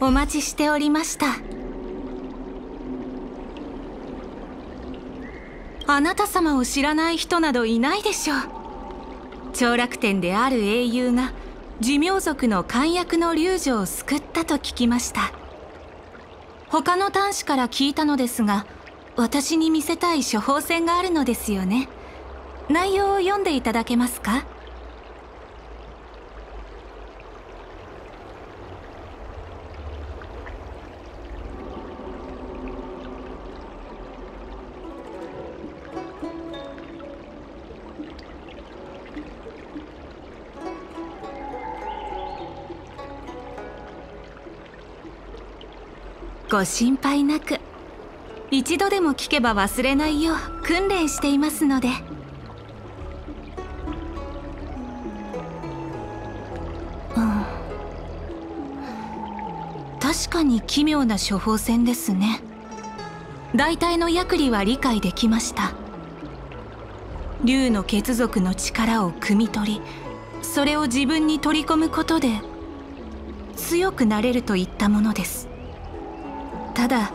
お待ちしておりました。あなた様を知らない人などいないでしょう。長楽天である英雄が寿命族の漢訳の龍女を救ったと聞きました。他の端子から聞いたのですが私に見せたい処方箋があるのですよね。内容を読んでいただけますか？ご心配なく。一度でも聞けば忘れないよう訓練していますので。うん。確かに奇妙な処方箋ですね。大体の薬理は理解できました。竜の血族の力を汲み取りそれを自分に取り込むことで強くなれるといったものです。ただ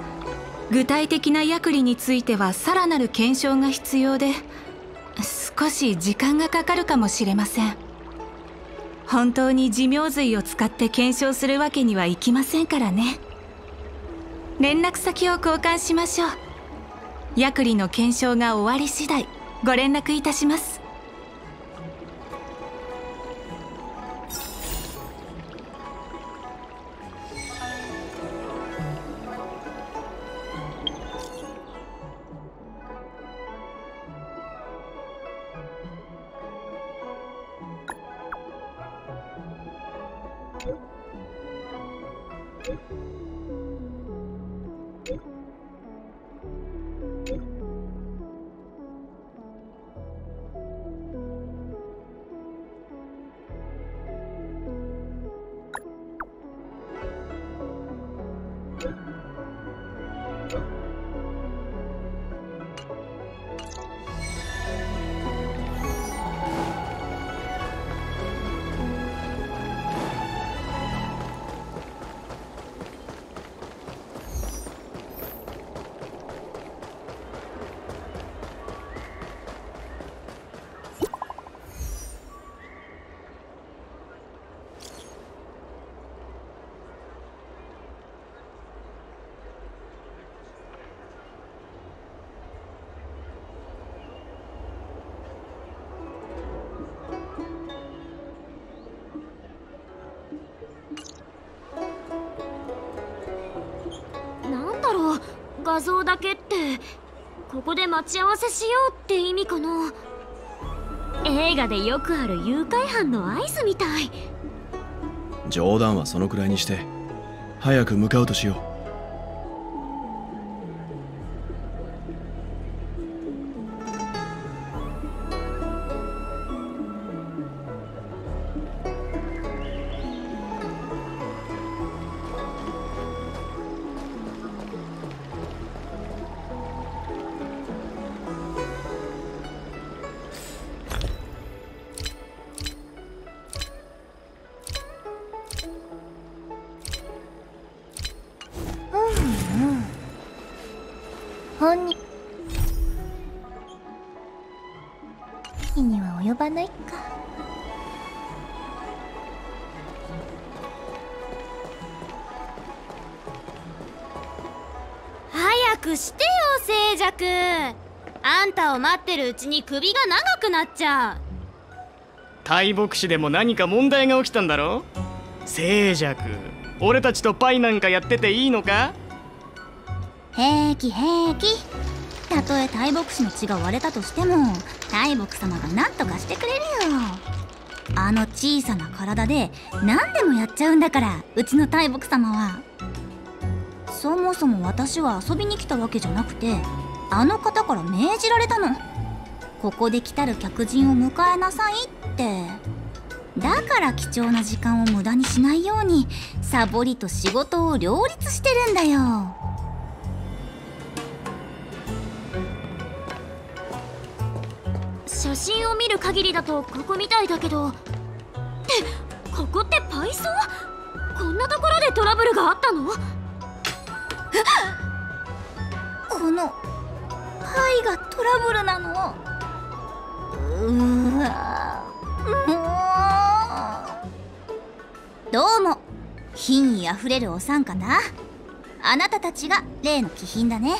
具体的な薬理についてはさらなる検証が必要で少し時間がかかるかもしれません。本当に寿命髄を使って検証するわけにはいきませんからね。連絡先を交換しましょう。ヤクリの検証が終わり次第ご連絡いたします。待ち合わせしようって意味かな。映画でよくある誘拐犯の合図みたい。冗談はそのくらいにして早く向かうとしよう。ってるうちに首が長くなっちゃう。大牧師でも何か問題が起きたんだろ静寂俺たちとパイなんかやってていいのか？平気平気。たとえ大牧師の血が割れたとしても大牧様が何とかしてくれるよ。あの小さな体で何でもやっちゃうんだからうちの大牧様は。そもそも私は遊びに来たわけじゃなくてあの方から命じられたのここで来たる客人を迎えなさいって。だから貴重な時間を無駄にしないようにサボりと仕事を両立してるんだよ。写真を見る限りだとここみたいだけど。ってここってパイソン？こんなところでトラブルがあったの？このパイがトラブルなのもうどうも品位あふれるお三方。あなたたちが例の気品だね。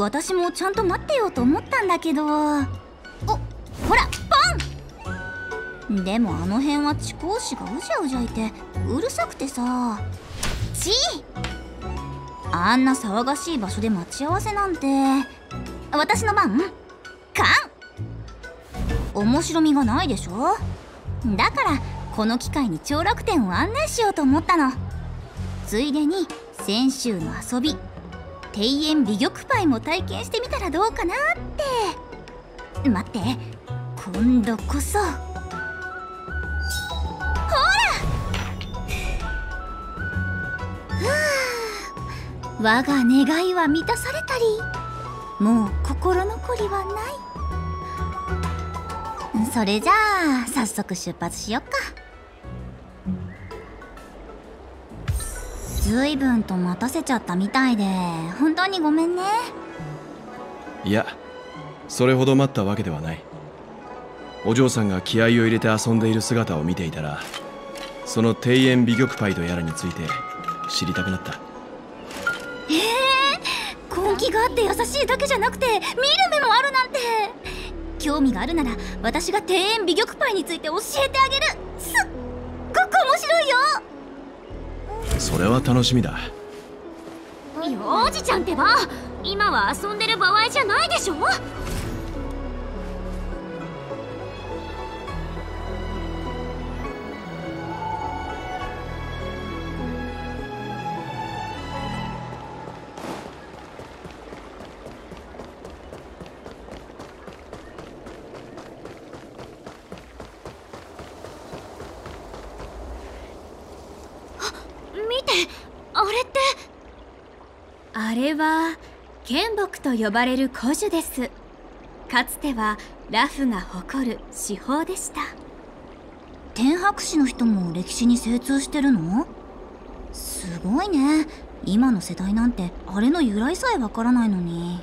私もちゃんと待ってようと思ったんだけど。おほらポン！でもあの辺は地高子がうじゃうじゃいてうるさくてさ。ちあんな騒がしい場所で待ち合わせなんて。私の番？カン面白みがないでしょ？だからこの機会に長楽天を案内しようと思ったの。ついでに先週の遊び。庭園美玉パイも体験してみたらどうかなって。待って今度こそ。ほら！我が願いは満たされたり。もう心残りはない。それじゃあ早速出発しよっか。ずいぶんと待たせちゃったみたいで本当にごめんね。いやそれほど待ったわけではない。お嬢さんが気合を入れて遊んでいる姿を見ていたらその庭園美玉パイとやらについて知りたくなった。ええ根気があって優しいだけじゃなくて見る目もあるなんて。興味があるなら私が庭園美玉パイについて教えてあげる。すっごく面白いよそれは楽しみだ。幼児ちゃんってば。今は遊んでる場合じゃないでしょ？木と呼ばれる古樹です。かつてはラフが誇る至宝でした。天白氏の人も歴史に精通してるの？すごいね。今の世代なんてあれの由来さえわからないのに。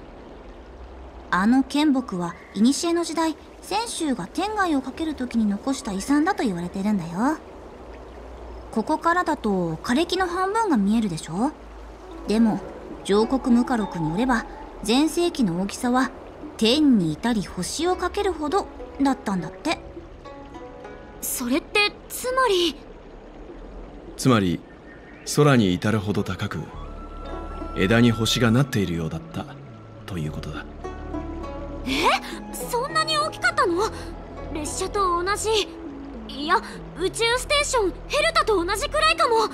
あの剣木は古の時代泉州が天外をかける時に残した遺産だと言われてるんだよ。ここからだと枯れ木の半分が見えるでしょ？でも上国ムカロクによれば全盛期の大きさは天に至り星をかけるほどだったんだって。それってつまりつまり空に至るほど高く枝に星がなっているようだったということだ。え？そんなに大きかったの？列車と同じいや宇宙ステーションヘルタと同じくらいかも。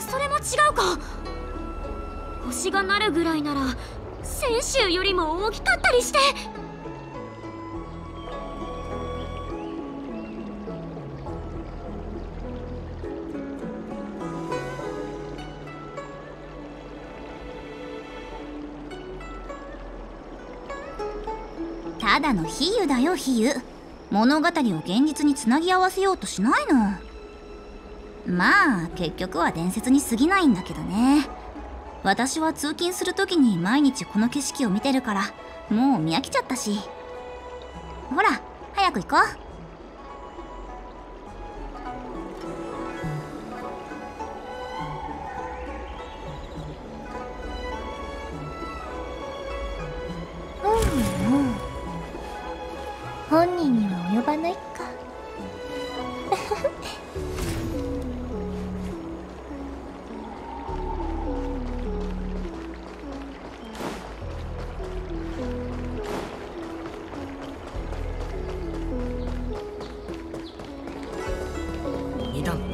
それも違うか。星がなるぐらいなら先週よりも大きかったりして。ただの比喩だよ比喩。物語を現実につなぎ合わせようとしないの。まあ結局は伝説に過ぎないんだけどね。私は通勤する時に毎日この景色を見てるからもう見飽きちゃったし。ほら早く行こう。本人には及ばないか。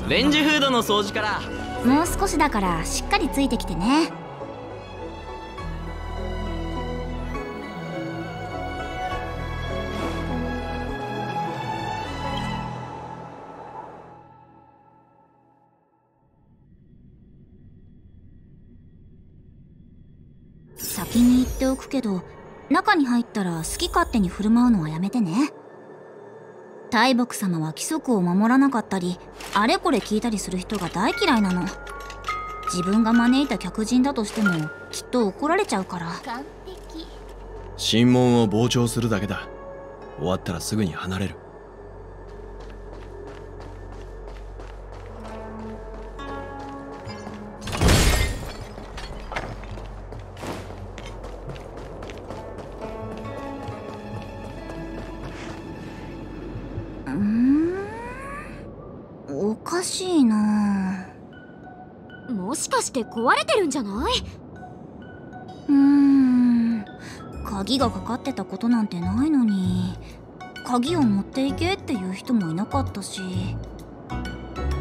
レンジフードの掃除から。もう少しだからしっかりついてきてね。先に言っておくけど中に入ったら好き勝手に振る舞うのはやめてね。大木様は規則を守らなかったりあれこれ聞いたりする人が大嫌いなの。自分が招いた客人だとしてもきっと怒られちゃうから。完璧。審問を傍聴するだけだ。終わったらすぐに離れるじゃない？うーん。鍵がかかってたことなんてないのに。鍵を持っていけっていう人もいなかったし。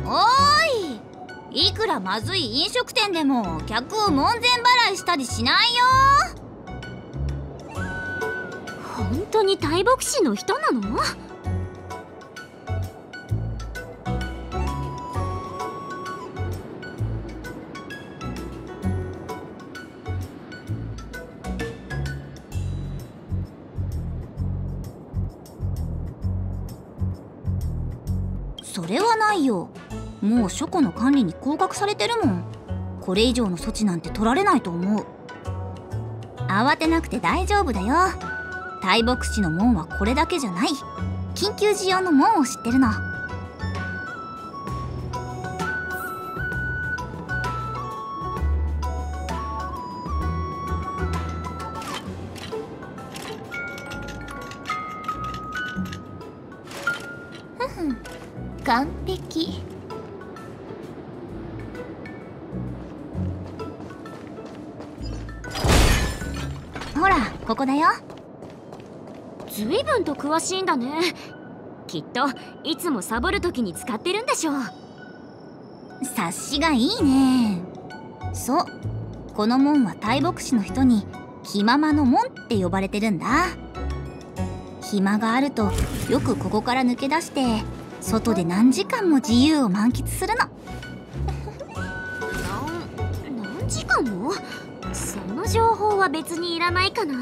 おーい！いくらまずい飲食店でも客を門前払いしたりしないよ。本当に大牧師の人なの？書庫の管理に降格されてるもん。これ以上の措置なんて取られないと思う。慌てなくて大丈夫だよ。大牧師の門はこれだけじゃない。緊急事用の門を知ってるの。詳しいんだね。きっといつもサボる時に使ってるんでしょう。察しがいいね。そう。この門は大牧師の人に気ままの門って呼ばれてるんだ。暇があるとよくここから抜け出して外で何時間も自由を満喫するの。何時間も？その情報は別にいらないかな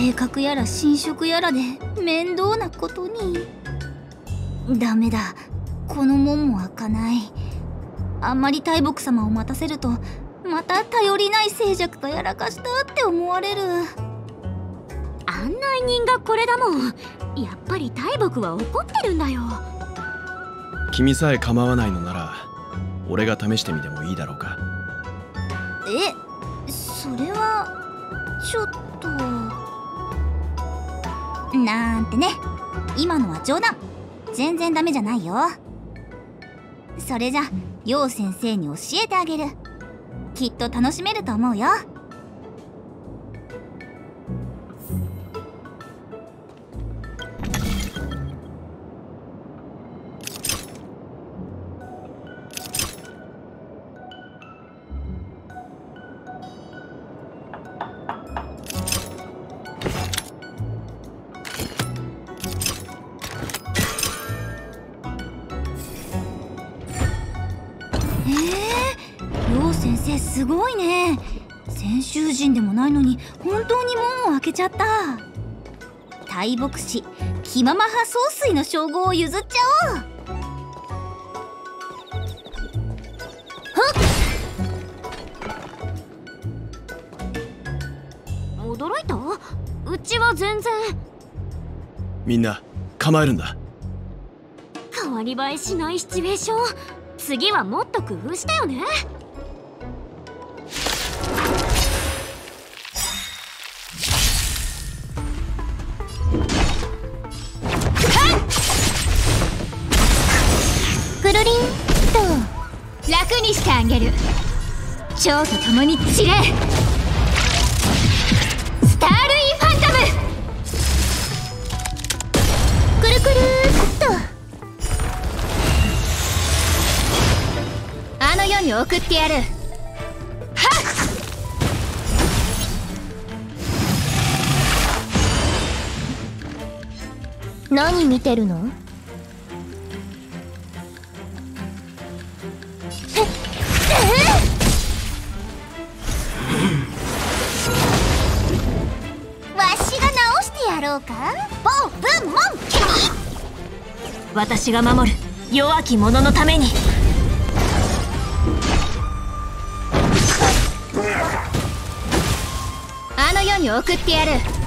性格やら侵食やらで面倒なことに。ダメだ。この門も開かない。あんまり大木様を待たせるとまた頼りない静寂とやらかしたって思われる。案内人がこれだもん。やっぱり大木は怒ってるんだよ。君さえ構わないのなら俺が試してみてもいいだろうか？えそれはちょっとなんてね。今のは冗談。全然ダメじゃないよ。それじゃ陽先生に教えてあげる。きっと楽しめると思うよ。大牧師気まま派総帥の称号を譲っちゃおう。驚いた？うちは全然。みんな構えるんだ。変わり映えしないシチュエーション。次はもっと工夫したよねあげる。蝶と共に散れ。スタールインファントム。くるくるっと。あの世に送ってやる。はっ！何見てるの？ろうか？ボンブモンキ私が守る弱き者のために。あの世に送ってやる。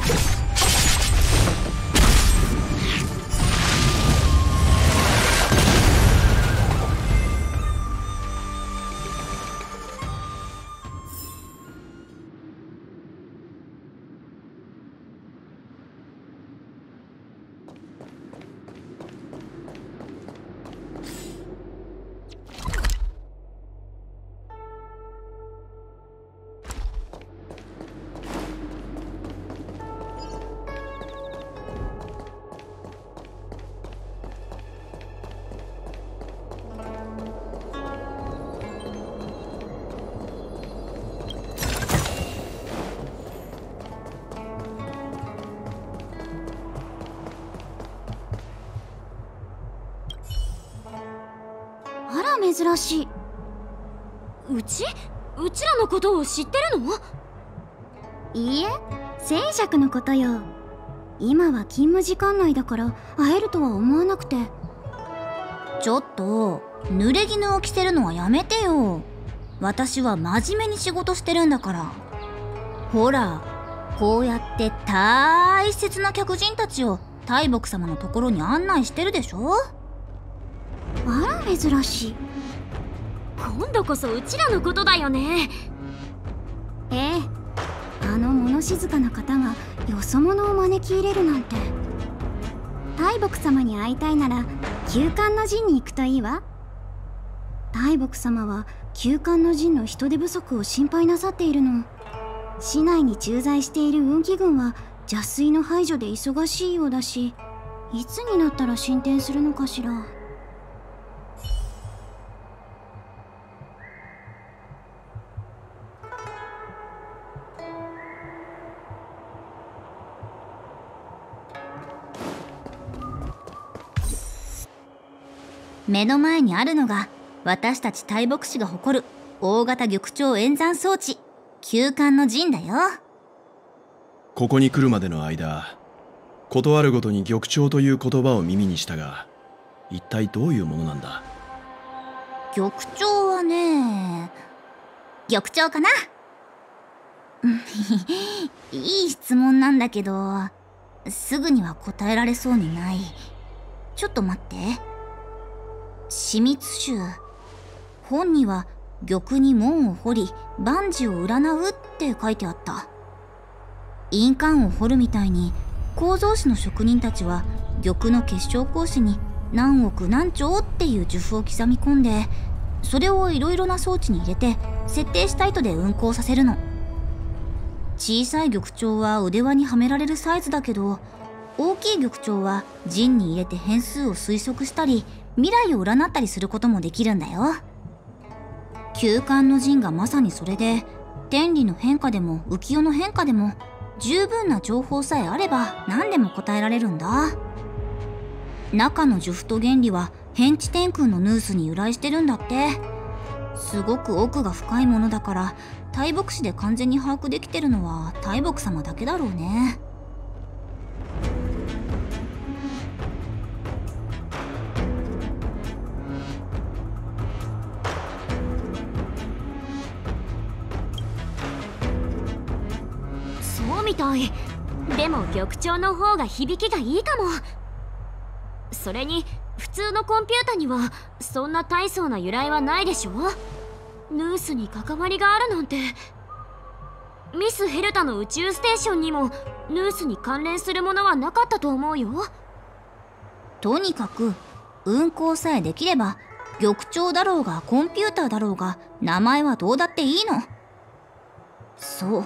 珍しい。うち？うちらのことを知ってるの？いいえ静寂のことよ。今は勤務時間内だから会えるとは思わなくて。ちょっと濡れ衣を着せるのはやめてよ。私は真面目に仕事してるんだから。ほらこうやって大切な客人たちを大木様のところに案内してるでしょ？あら珍しい今度こそうちらのことだよねええあの物静かな方がよそ者を招き入れるなんて大木様に会いたいなら旧館の陣に行くといいわ大木様は旧館の陣の人手不足を心配なさっているの市内に駐在している運気軍は邪水の排除で忙しいようだしいつになったら進展するのかしら目の前にあるのが私たち大牧師が誇る大型玉鳥演算装置。旧館の陣だよ。ここに来るまでの間断るごとに玉鳥という言葉を耳にしたが一体どういうものなんだ？玉鳥はね玉鳥かな？いい質問なんだけどすぐには答えられそうにない。ちょっと待って死密集本には玉に門を掘り万事を占うって書いてあった。印鑑を掘るみたいに構造師の職人たちは玉の結晶格子に何億何兆っていう呪符を刻み込んでそれをいろいろな装置に入れて設定した糸で運行させるの。小さい玉鳥は腕輪にはめられるサイズだけど大きい玉鳥は陣に入れて変数を推測したり未来を占ったりすることもできるんだよ。休館の陣がまさにそれで天理の変化でも浮世の変化でも十分な情報さえあれば何でも答えられるんだ。中の呪符と原理は変地天空のヌースに由来してるんだって。すごく奥が深いものだから大牧師で完全に把握できてるのは大木様だけだろうね。みたい。でも玉鳥の方が響きがいいかも。それに普通のコンピュータにはそんな大層な由来はないでしょ？ヌースに関わりがあるなんて。ミス・ヘルタの宇宙ステーションにもヌースに関連するものはなかったと思うよ。とにかく運行さえできれば玉鳥だろうがコンピューターだろうが名前はどうだっていいの。そう。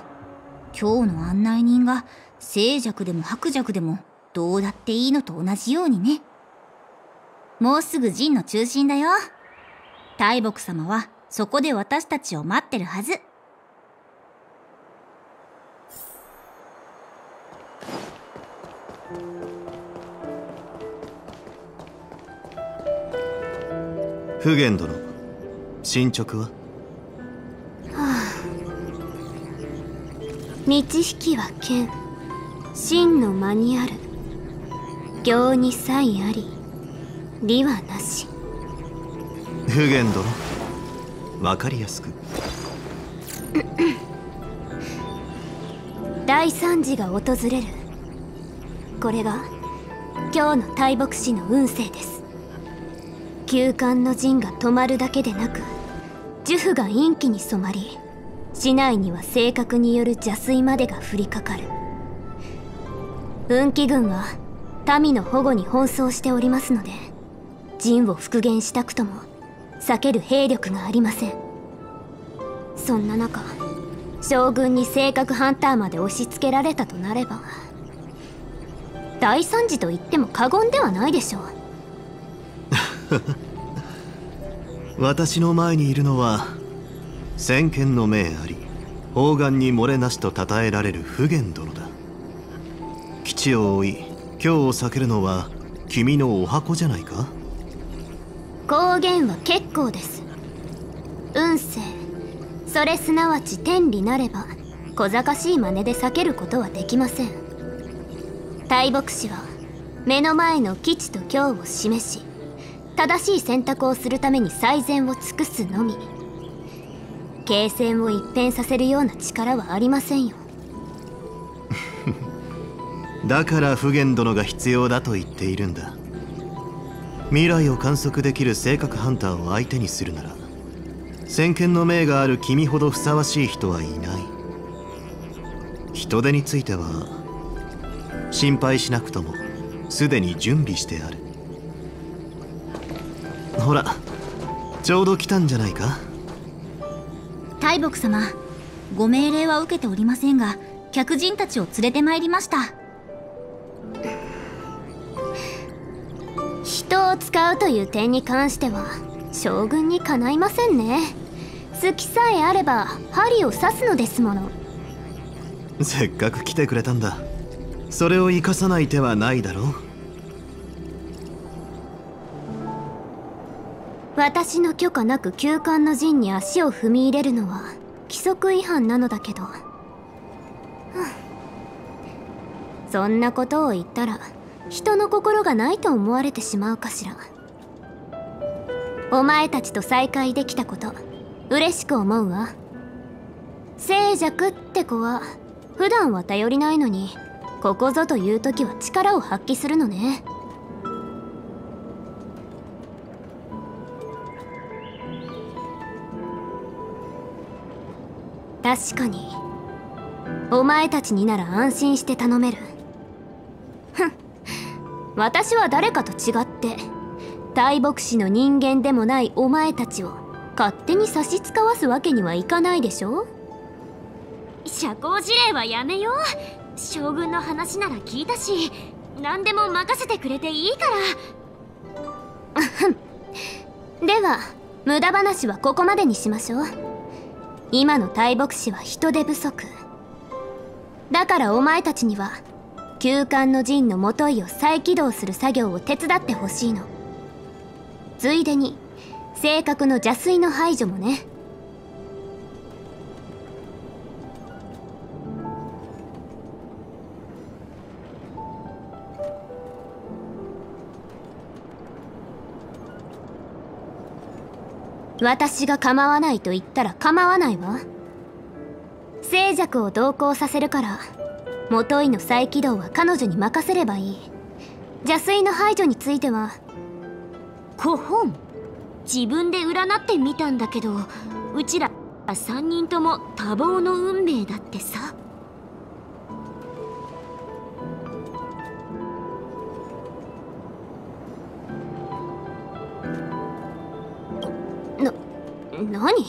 今日の案内人が静寂でも白弱でもどうだっていいのと同じようにね。もうすぐ陣の中心だよ。大木様はそこで私たちを待ってるはず。普賢殿進捗は？道引きは剣。真のマニュアル行に差異あり。理はなし。普賢殿。わかりやすく。大惨事が訪れる。これが今日の大牧師の運勢です。休館の陣が止まるだけでなく呪符が陰気に染まり市内には性格による邪水までが降りかかる。運気軍は民の保護に奔走しておりますので陣を復元したくとも避ける兵力がありません。そんな中将軍に性格ハンターまで押し付けられたとなれば大惨事と言っても過言ではないでしょう。私の前にいるのは先見の明あり方眼に漏れなしと称えられる普賢殿だ。基地を追い今日を避けるのは君のお箱じゃないか？公言は結構です。運勢。それすなわち天理なれば小賢しい真似で避けることはできません。大牧師は目の前の基地と今日を示し正しい選択をするために最善を尽くすのみ。形勢を一変させるような力はありませんよ。だから普賢殿が必要だと言っているんだ。未来を観測できる性格ハンターを相手にするなら先見の明がある君ほどふさわしい人はいない。人手については心配しなくともすでに準備してある。ほらちょうど来たんじゃないか？大木様ご命令は受けておりませんが客人たちを連れてまいりました。人を使うという点に関しては将軍にかないませんね。好きさえあれば針を刺すのですもの。せっかく来てくれたんだ。それを生かさない手はないだろう。私の許可なく休館の陣に足を踏み入れるのは規則違反なのだけど、そんなことを言ったら人の心がないと思われてしまうかしら。お前たちと再会できたこと嬉しく思うわ。静寂って子は普段は頼りないのにここぞという時は力を発揮するのね。確かに。お前たちになら安心して頼める。ふん。私は誰かと違って大牧師の人間でもないお前たちを勝手に差し使わすわけにはいかないでしょ？社交辞令はやめよう。将軍の話なら聞いたし何でも任せてくれていいから。では無駄話はここまでにしましょう今の大牧師は人手不足。だからお前たちには旧館の陣のもといを再起動する作業を手伝ってほしいの。ついでに性格の邪推の排除もね。私が構わないと言ったら構わないわ。静寂を同行させるから元井の再起動は彼女に任せればいい。邪推の排除については古本自分で占ってみたんだけどうちら3人とも多忙の運命だってさ。な何？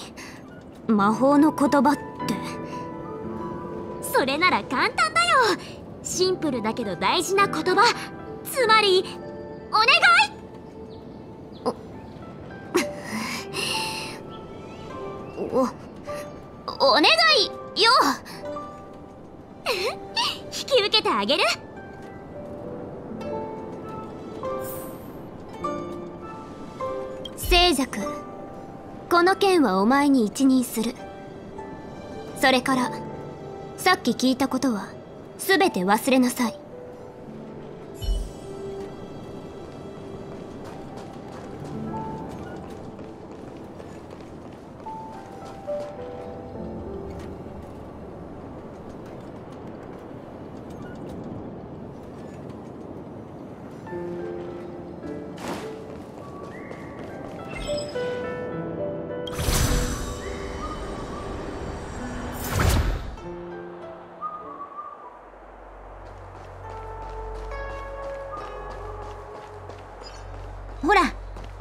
魔法の言葉って。それなら簡単だよ。シンプルだけど大事な言葉。つまりお願い！お お願いよ！引き受けてあげる。静寂この件はお前に一任する。それからさっき聞いたことは全て忘れなさい。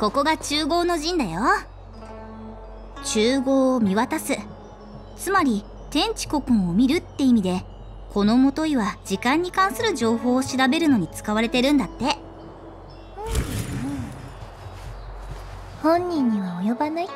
ここが中合の陣だよ。中合を見渡す。つまり天地古今を見るって意味でこのもといは時間に関する情報を調べるのに使われてるんだって。本人には及ばないか。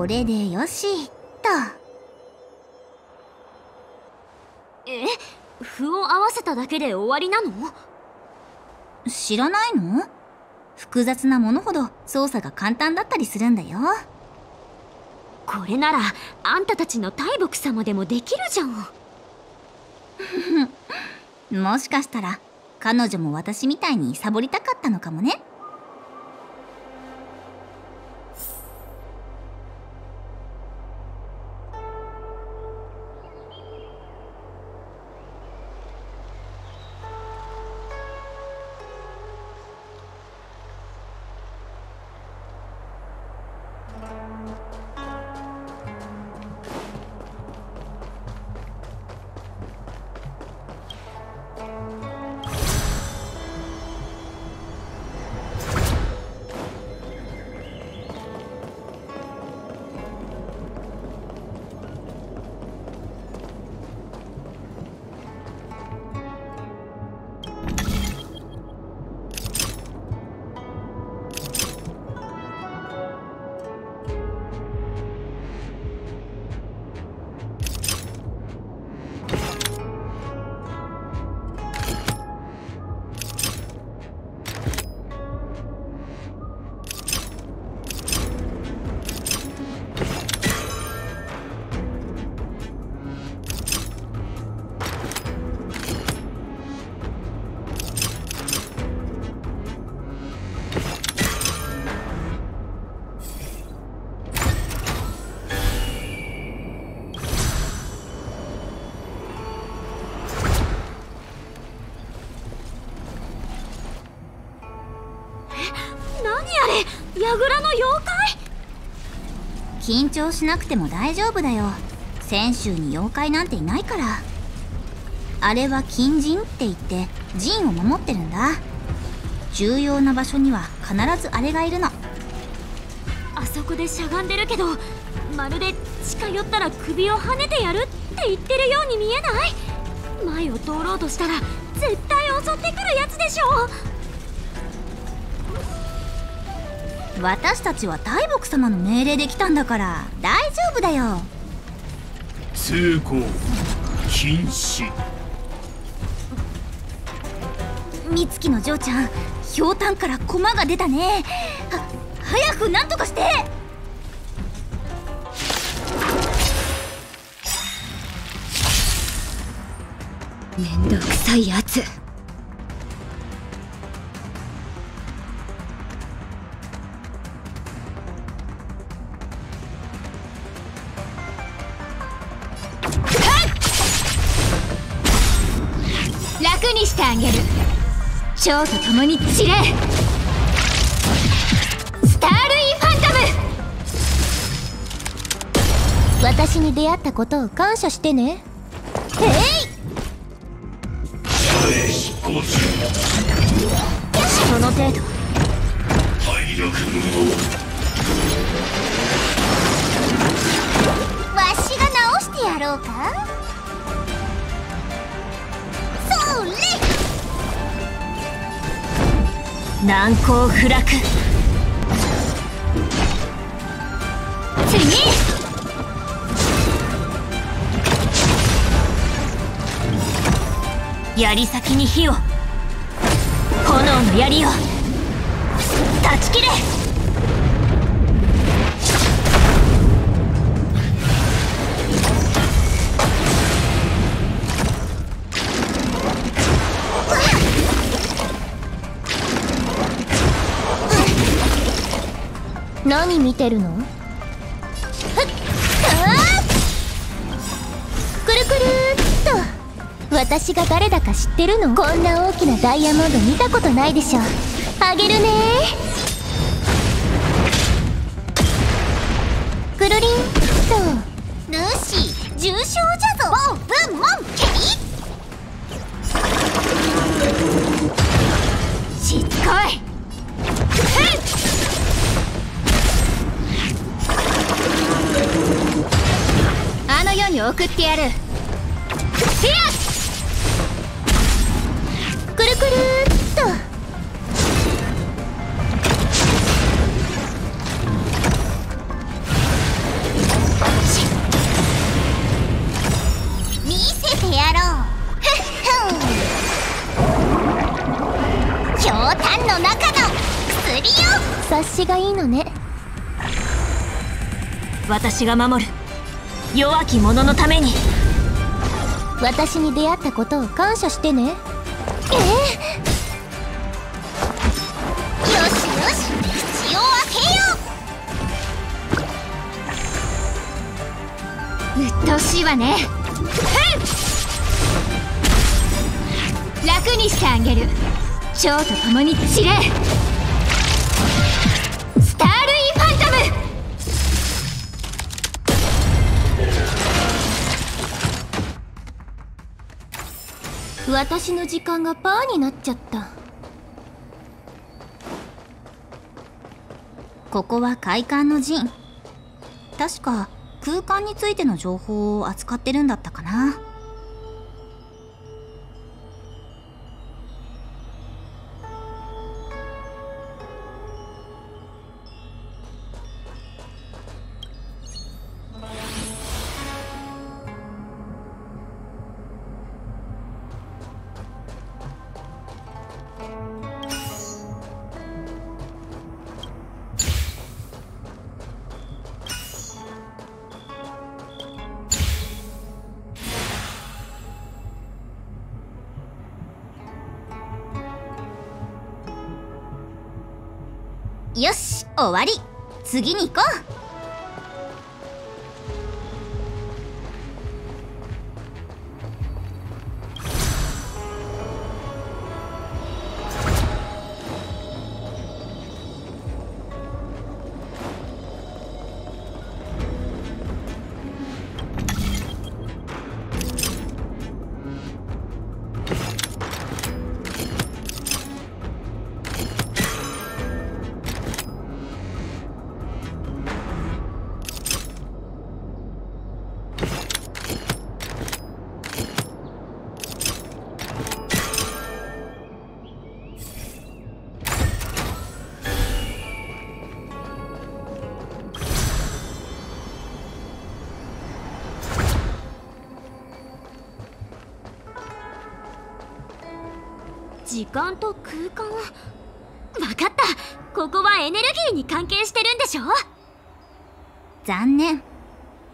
これでよしと。え？歩を合わせただけで終わりなの？知らないの？複雑なものほど操作が簡単だったりするんだよ。これならあんたたちの大木様でもできるじゃん。もしかしたら彼女も私みたいにサボりたかったのかもね緊張しなくても大丈夫だよ。泉州に妖怪なんていないから。あれは金陣って言って陣を守ってるんだ。重要な場所には必ずあれがいるの。あそこでしゃがんでるけどまるで近寄ったら首をはねてやるって言ってるように見えない？前を通ろうとしたら絶対襲ってくるやつでしょ私たちは大木様の命令で来たんだから大丈夫だよ。通行。禁止。美月の嬢ちゃんひょうたんから駒が出たね。は早くなんとかして。めんどくさいやつ蝶と共に散れ。スタールインファンタム。私に出会ったことを感謝してね。難攻不落。次！槍先に火を。炎の槍を。断ち切れ！何見てるの？くるくるっと。私が誰だか知ってるの？こんな大きなダイヤモンド見たことないでしょ。あげるね。くるりんと。ルーシー重傷じゃぞ。ボンブンモンケリしつこい。あの世に送ってやる。ヒヤくるくるっと。見せてやろう。ひょうたんの中の薬よ。察しがいいのね。私が守る弱き者のために。私に出会ったことを感謝してね。えよしよし。口を開けよう。っとうしいわね楽にしてあげる。蝶と共に散れ私の時間がパーになっちゃった。ここは快感の陣。確か空間についての情報を扱ってるんだったかな。終わり。次に行こう。間と空間わかった。ここはエネルギーに関係してるんでしょ？残念。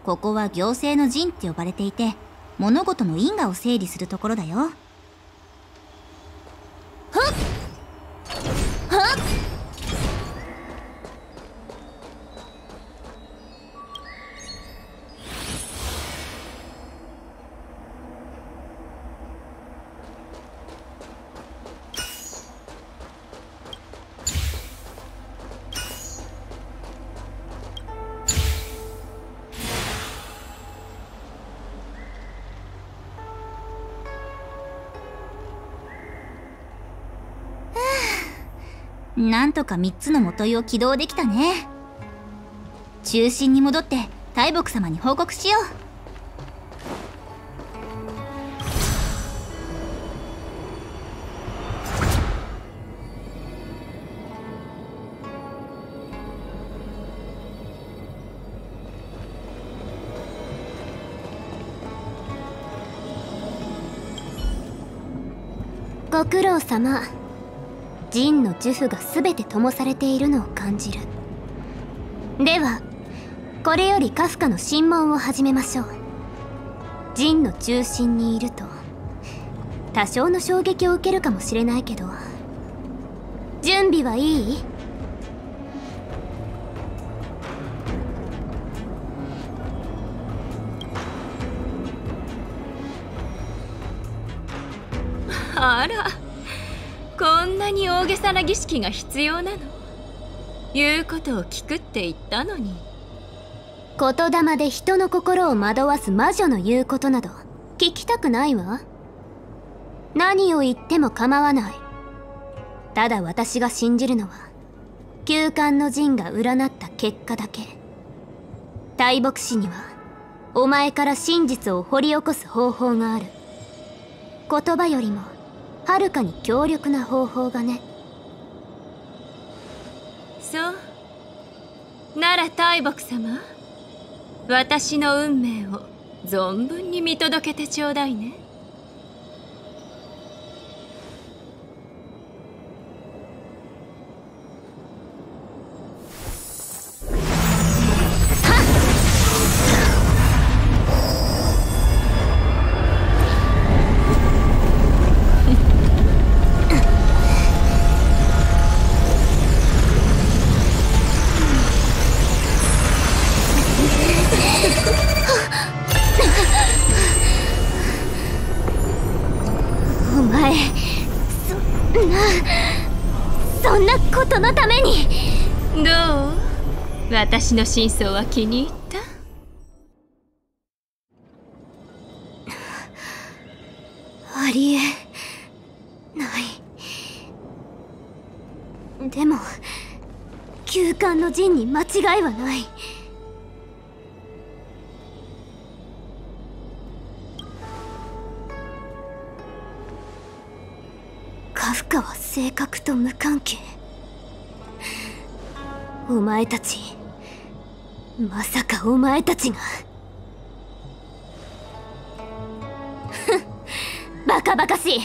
ここは行政の陣って呼ばれていて物事の因果を整理するところだよ。なんとか3つの元井を起動できたね。中心に戻って大木様に報告しよう。ご苦労様。ジンの呪符が全て灯されているのを感じる。ではこれよりカフカの審問を始めましょう。ジンの中心にいると。多少の衝撃を受けるかもしれないけど。準備はいい？大げさな儀式が必要なの。言うことを聞くって言ったのに。言霊で人の心を惑わす魔女の言うことなど聞きたくないわ。何を言っても構わない。ただ私が信じるのは休館の陣が占った結果だけ。大牧師にはお前から真実を掘り起こす方法がある。言葉よりもはるかに強力な方法がね。そう。なら大木様私の運命を存分に見届けてちょうだいね。私の真相は気に入った？ありえない。でも休館の陣に間違いはない。カフカは性格と無関係。お前たちまさかお前たちが。ふんバカバカしい。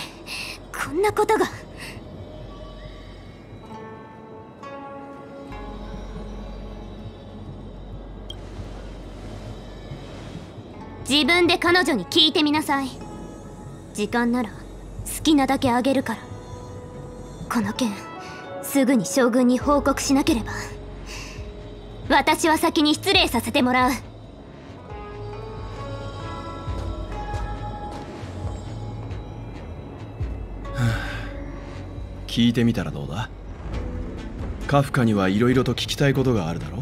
こんなことが。自分で彼女に聞いてみなさい。時間なら好きなだけあげるから。この件すぐに将軍に報告しなければ。私は先に失礼させてもらう。聞いてみたらどうだ？カフカにはいろいろと聞きたいことがあるだろ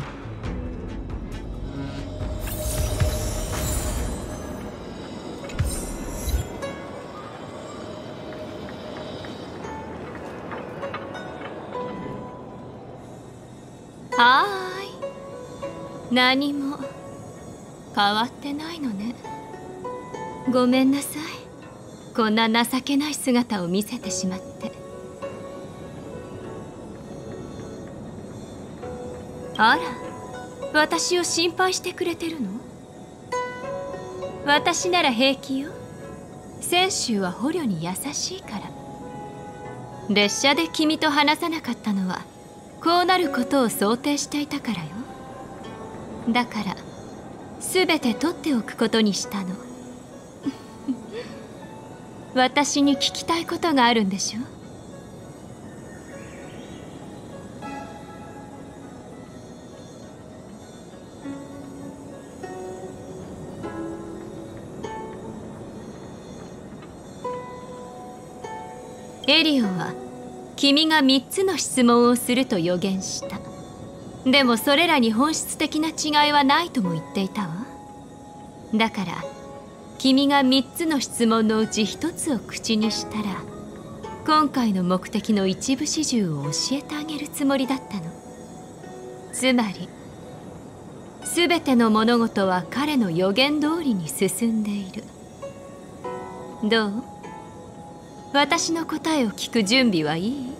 はーい何も変わってないのね。ごめんなさい。こんな情けない姿を見せてしまって。あら私を心配してくれてるの？私なら平気よ。泉州は捕虜に優しいから。列車で君と話さなかったのはこうなることを想定していたからよ。だから全て取っておくことにしたの。私に聞きたいことがあるんでしょ？エリオは君が3つの質問をすると予言した。でもそれらに本質的な違いはないとも言っていたわ。だから君が3つの質問のうち1つを口にしたら今回の目的の一部始終を教えてあげるつもりだったの。つまり全ての物事は彼の予言通りに進んでいる。どう？私の答えを聞く準備はいい？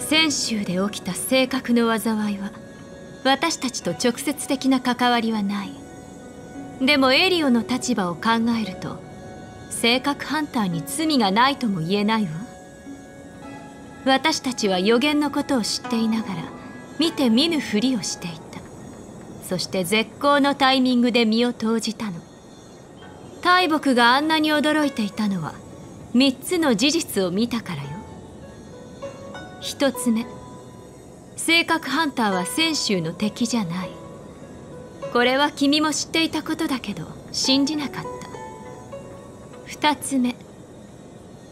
泉州で起きた性格の災いは私たちと直接的な関わりはない。でもエリオの立場を考えると性格ハンターに罪がないとも言えないわ。私たちは予言のことを知っていながら見て見ぬふりをしていた。そして絶好のタイミングで身を投じたの。大木があんなに驚いていたのは3つの事実を見たからよ。1つ目。性格ハンターは泉州の敵じゃない。これは君も知っていたことだけど信じなかった。2つ目。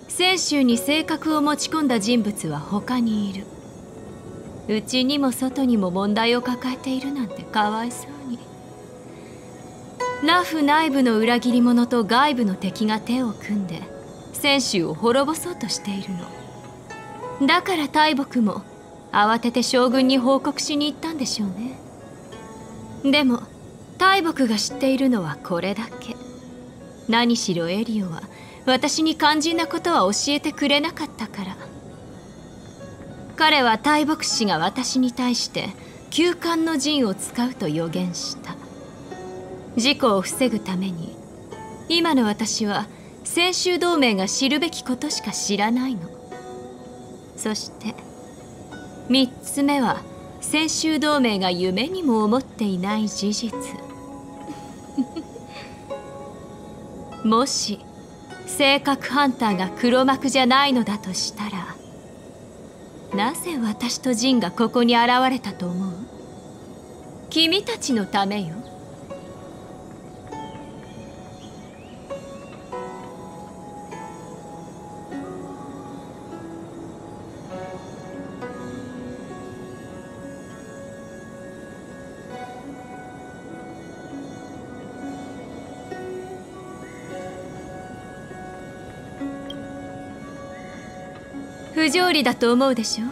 泉州に性格を持ち込んだ人物は他にいる。うちにも外にも問題を抱えているなんてかわいそうに。ラフ内部の裏切り者と外部の敵が手を組んで泉州を滅ぼそうとしているの。だから大木も慌てて将軍に報告しに行ったんでしょうね。でも大木が知っているのはこれだけ。何しろエリオは私に肝心なことは教えてくれなかったから。彼は大牧師が私に対して休館の陣を使うと予言した。事故を防ぐために今の私は先週同盟が知るべきことしか知らないの。そして3つ目は先週同盟が夢にも思っていない事実。もし性格ハンターが黒幕じゃないのだとしたらなぜ私とジンがここに現れたと思う？君たちのためよ。不条理だと思うでしょ？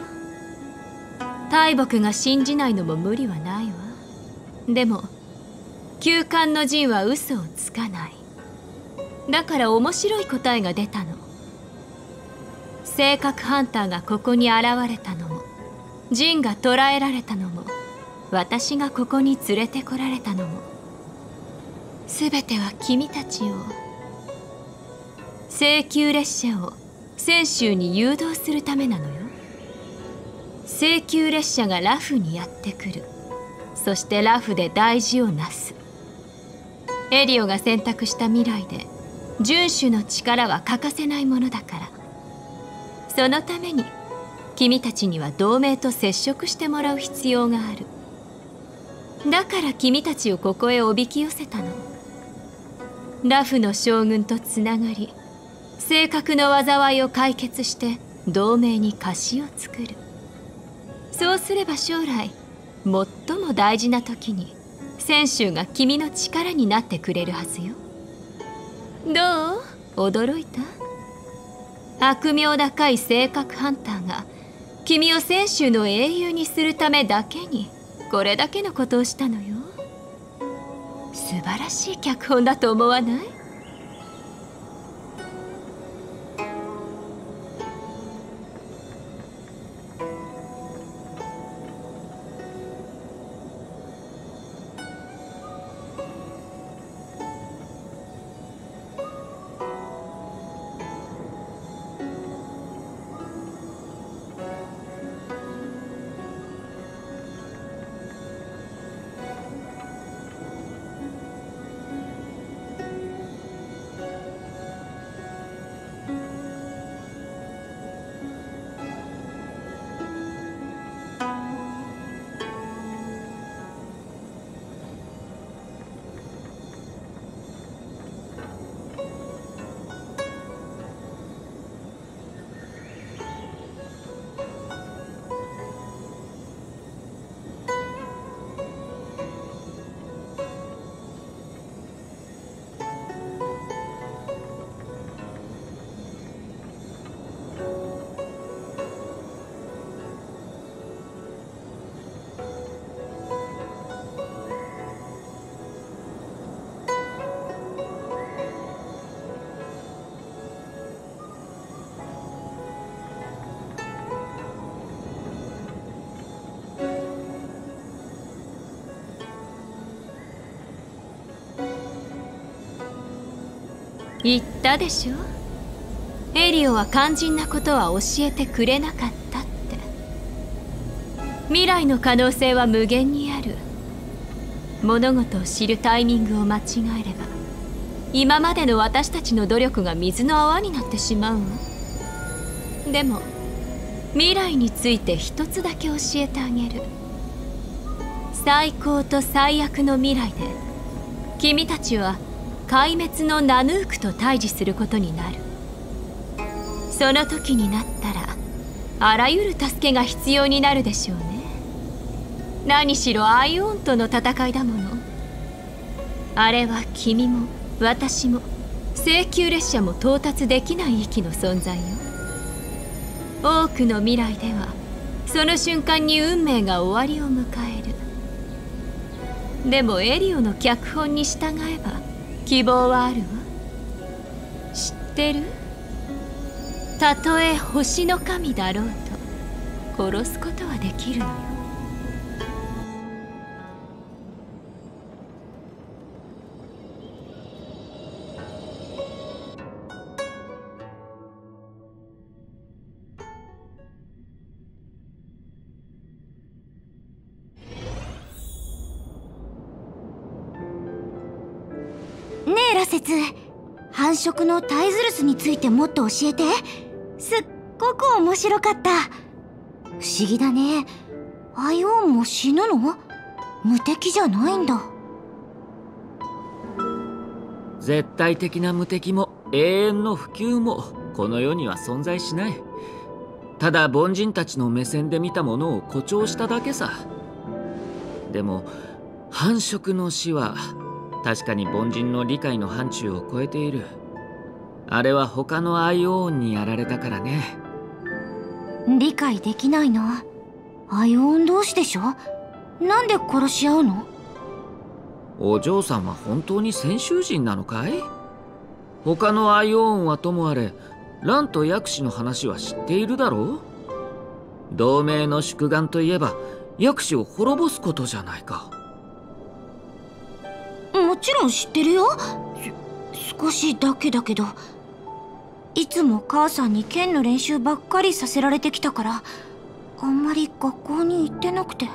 大木が信じないのも無理はないわ。でも休館の陣は嘘をつかない。だから面白い答えが出たの。性格ハンターがここに現れたのも。陣が捕らえられたのも。私がここに連れてこられたのも。全ては君たちを請求列車を。泉州に誘導するためなのよ。請求列車がラフにやってくる。そしてラフで大事をなす。エリオが選択した未来で遵守の力は欠かせないものだから。そのために君たちには同盟と接触してもらう必要がある。だから君たちをここへおびき寄せたの。ラフの将軍とつながり正確な災いを解決して同盟に貸しを作る。そうすれば将来最も大事な時に泉州が君の力になってくれるはずよ。どう？驚いた？悪名高い性格ハンターが君を泉州の英雄にするためだけにこれだけのことをしたのよ。素晴らしい脚本だと思わない？たでしょ？エリオは肝心なことは教えてくれなかったって。未来の可能性は無限にある。物事を知るタイミングを間違えれば今までの私たちの努力が水の泡になってしまうわでも未来について一つだけ教えてあげる。最高と最悪の未来で君たちは壊滅のナヌークと対峙することになる。その時になったらあらゆる助けが必要になるでしょうね。何しろアイオンとの戦いだもの。あれは君も私も請求列車も到達できない域の存在よ。多くの未来ではその瞬間に運命が終わりを迎える。でもエリオの脚本に従えば希望はあるわ。知ってる？たとえ星の神だろうと殺すことはできるのよ。繁殖のタイズルスについてもっと教えて。すっごく面白かった。不思議だね。アイオンも死ぬの？無敵じゃないんだ。絶対的な無敵も永遠の普及もこの世には存在しない。ただ凡人たちの目線で見たものを誇張しただけさ。でも繁殖の死は確かに凡人の理解の範疇を超えている。あれは他のアイオーンにやられたからね。理解できないな。アイオン同士でしょ？なんで殺し合うの？お嬢さんは本当に先習人なのかい？他のアイオーンはともあれランと薬師の話は知っているだろう？同盟の宿願といえば薬師を滅ぼすことじゃないかもちろん知ってるよ。少しだけだけど。いつも母さんに剣の練習ばっかりさせられてきたからあんまり学校に行ってなくて。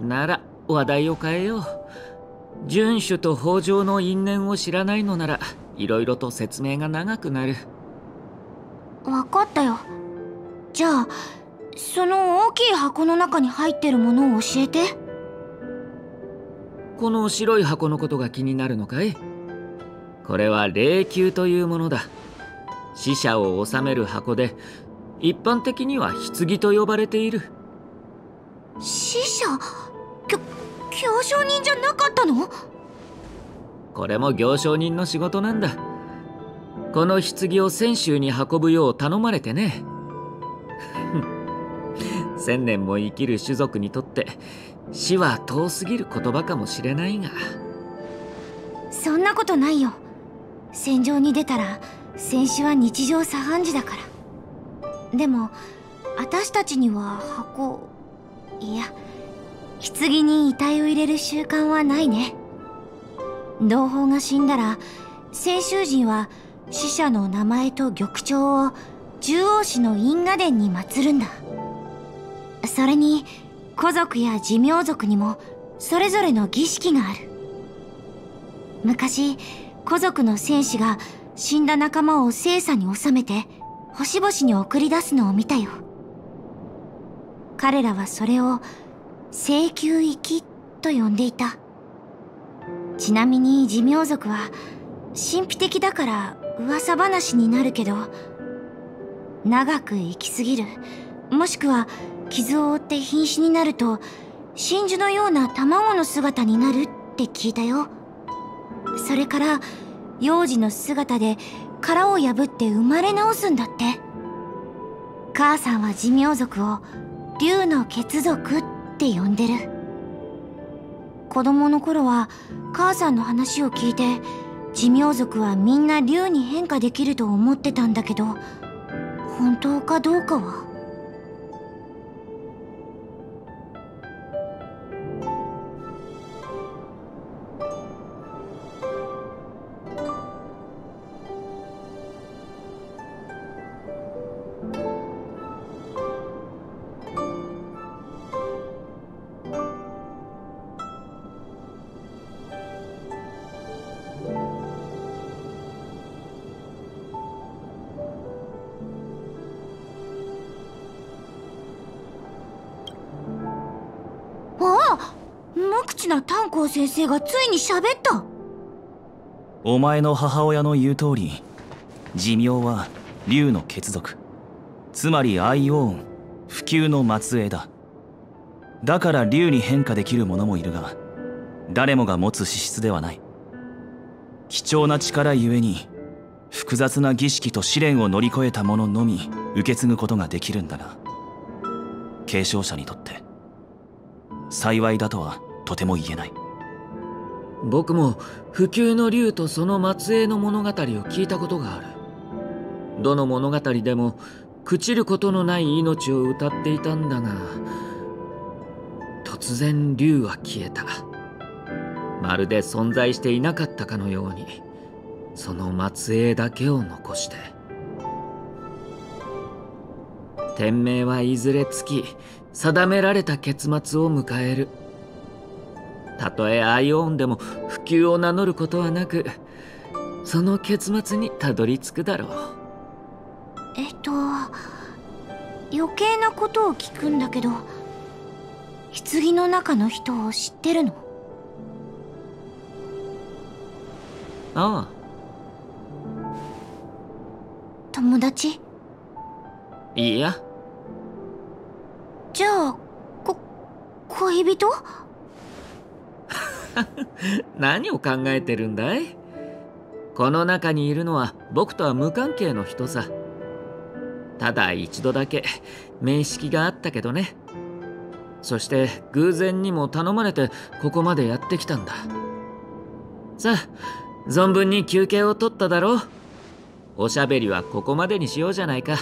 なら話題を変えよう。遵守と北条の因縁を知らないのなら色々と説明が長くなる。分かったよ。じゃあその大きい箱の中に入ってるものを教えてこの白い箱のことが気になるのかい？これは霊柩というものだ。死者を収める箱で一般的には棺と呼ばれている。死者？きょ行商人じゃなかったの？これも行商人の仕事なんだ。この棺を泉州に運ぶよう頼まれてね。千年も生きる種族にとって死は遠すぎる言葉かもしれないが。そんなことないよ。戦場に出たら戦死は日常茶飯事だから。でも私たちには箱いや棺に遺体を入れる習慣はないね。同胞が死んだら泉州人は死者の名前と玉彫を獣王氏の因果殿に祀るんだ。それに古族や寿命族にもそれぞれの儀式がある。昔古族の戦士が死んだ仲間を聖査に収めて星々に送り出すのを見たよ。彼らはそれを請求行きと呼んでいた。ちなみに寿命族は神秘的だから噂話になるけど長く生きすぎる。もしくは傷を負って瀕死になると真珠のような卵の姿になるって聞いたよ。それから幼児の姿で殻を破って生まれ直すんだって。母さんは寿命族を竜の血族って呼んでる。子供の頃は母さんの話を聞いて寿命族はみんな竜に変化できると思ってたんだけど本当かどうかは口な炭鉱先生がついに喋った。お前の母親の言う通り寿命は竜の血族。つまりアイオーン普及の末裔だ。だから竜に変化できる者もいるが誰もが持つ資質ではない。貴重な力ゆえに複雑な儀式と試練を乗り越えた者のみ受け継ぐことができるんだが継承者にとって幸いだとはとても言えない。僕も普及の竜とその末裔の物語を聞いたことがある。どの物語でも朽ちることのない命を歌っていたんだが突然竜は消えた。まるで存在していなかったかのようにその末裔だけを残して。天命はいずれつき定められた結末を迎える。たとえアイオーンでも普及を名乗ることはなくその結末にたどり着くだろう。えっと余計なことを聞くんだけど棺の中の人を知ってるの？ああ。友達？いいや。じゃあこ恋人？何を考えてるんだい？この中にいるのは僕とは無関係の人さ。ただ一度だけ面識があったけどね。そして偶然にも頼まれてここまでやってきたんだ。さあ存分に休憩を取っただろう。おしゃべりはここまでにしようじゃないか。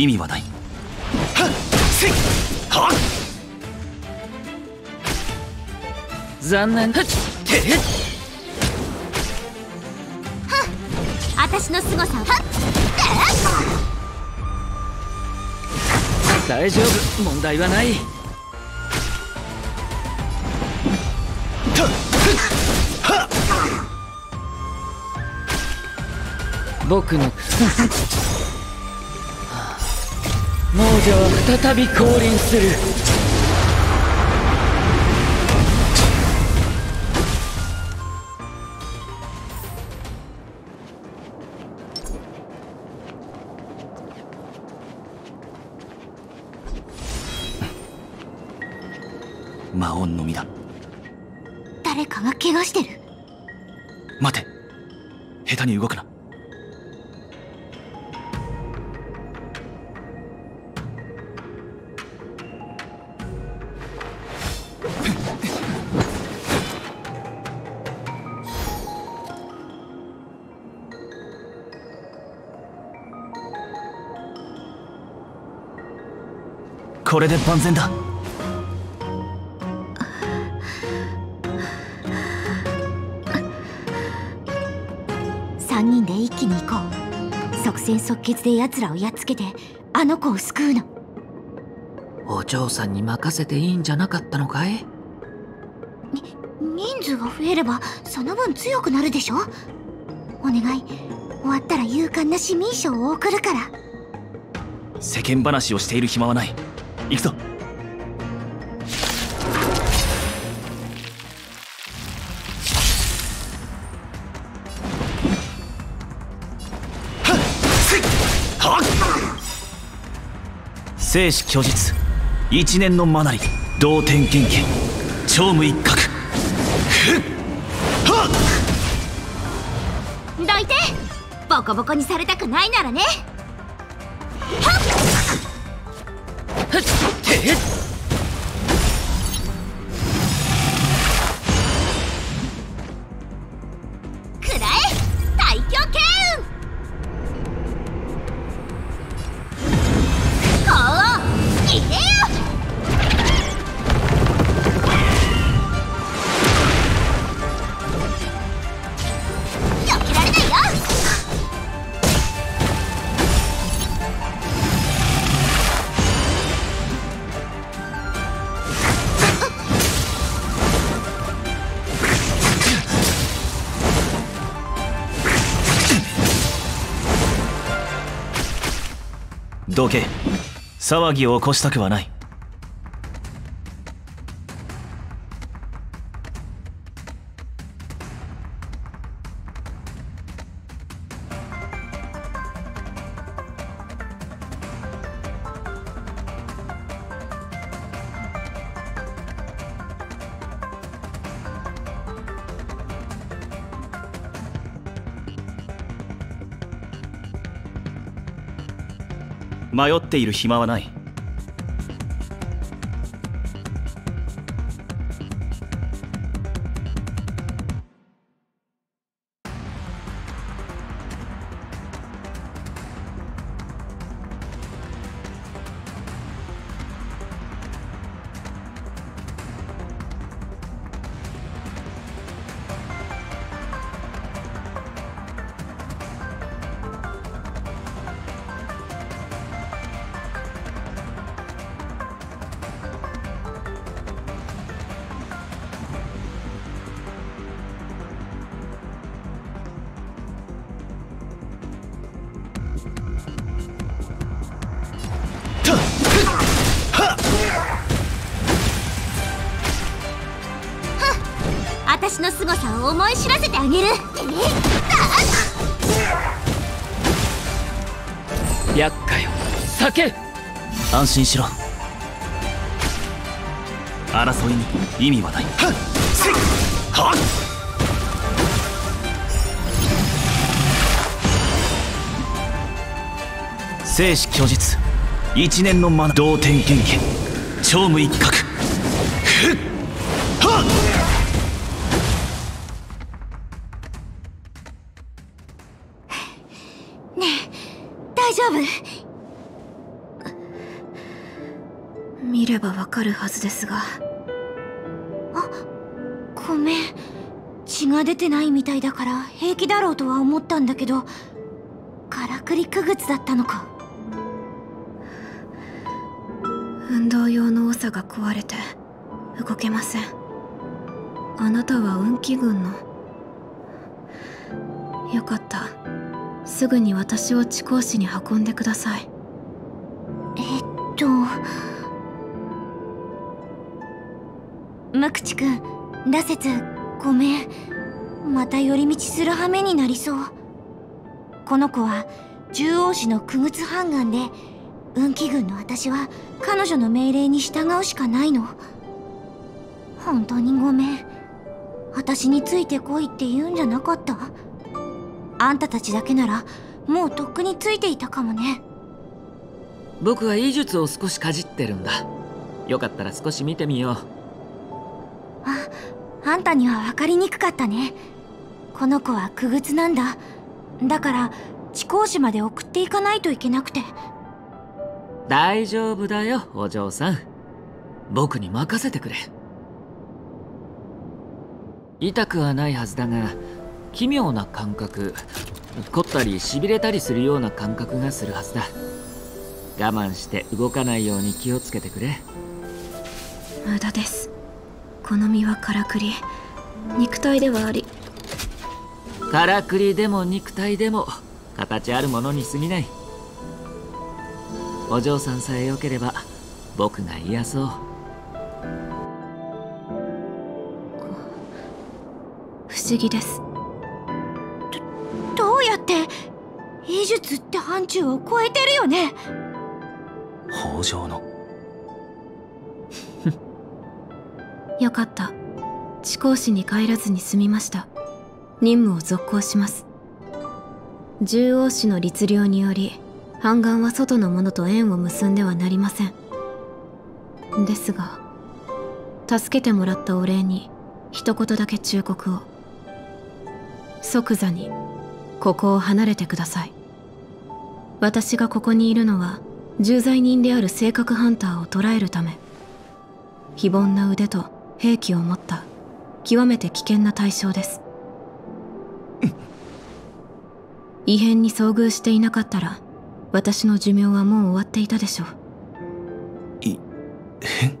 意味はない。残念。私の凄さは。大丈夫。問題はない。僕の王者は再び降臨する。これで万全だ。3人で一気に行こう。即戦即決で奴らをやっつけてあの子を救うの。お嬢さんに任せていいんじゃなかったのかい？人数が増えればその分強くなるでしょ？お願い。終わったら勇敢な市民賞を送るから。世間話をしている暇はない行くぞ。生死虚実一年のマナリ同点剣剣超務一角。どいてボコボコにされたくないならね騒ぎを起こしたくはない。迷っている暇はない。心しろ。争いに意味はない。は生死虚実一年のマナ同点剣剣超務一角はずですが。あごめん。血が出てないみたいだから平気だろうとは思ったんだけどからくりくぐつだったのか。運動用の長が壊れて動けません。あなたは運気軍の。よかった。すぐに私を地高市に運んでください。無口くん羅刹ごめん。また寄り道する羽目になりそう。この子は獣王子の傀儡半眼で運気軍の私は彼女の命令に従うしかないの。本当にごめん。私についてこいって言うんじゃなかった？あんたたちだけならもうとっくについていたかもね。僕は医術を少しかじってるんだ。よかったら少し見てみよう。あんたには分かりにくかったね。この子は傀儡なんだ。だから地高市まで送っていかないといけなくて。大丈夫だよお嬢さん。僕に任せてくれ。痛くはないはずだが奇妙な感覚凝ったりしびれたりするような感覚がするはずだ。我慢して動かないように気をつけてくれ。無駄ですこの身はからくり肉体ではあり。からくりでも肉体でも形あるものに過ぎない。お嬢さんさえよければ僕が癒そう。不思議です。どうやって医術って範疇を超えてるよね？北条の よかった。地高市に帰らずに済みました。任務を続行します。獣王氏の律令により半眼は外の者と縁を結んではなりません。ですが助けてもらったお礼に一言だけ忠告を。即座にここを離れてください。私がここにいるのは重罪人である性格ハンターを捕らえるため。非凡な腕と兵器を持った極めて危険な対象です。異変に遭遇していなかったら私の寿命はもう終わっていたでしょう。異変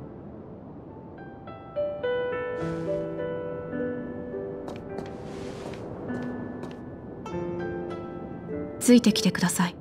ついてきてください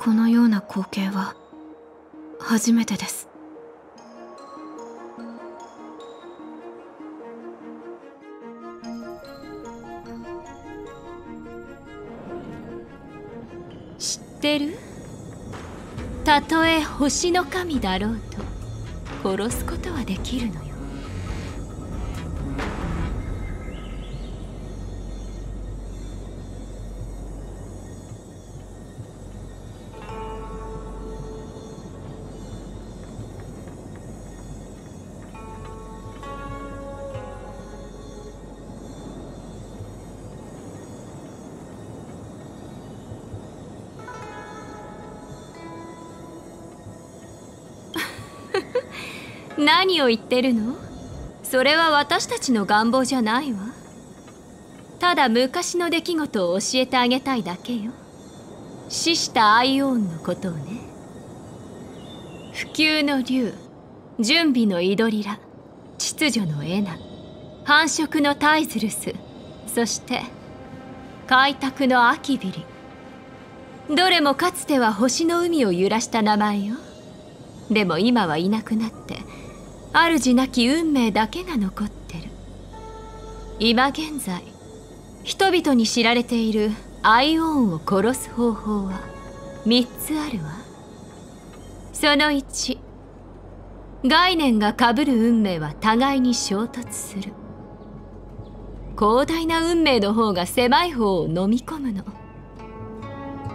このような光景は初めてです。知ってる？たとえ星の神だろうと殺すことはできるのよ。何を言ってるの？それは私たちの願望じゃないわ。ただ昔の出来事を教えてあげたいだけよ。死したアイオーンのことをね。普及の竜準備のイドリラ秩序のエナ繁殖のタイズルスそして開拓のアキビリ。どれもかつては星の海を揺らした名前よ。でも今はいなくなって主なき運命だけが残ってる。今現在人々に知られているアイオーンを殺す方法は3つあるわ。その1概念が被る運命は互いに衝突する。広大な運命の方が狭い方を飲み込むの。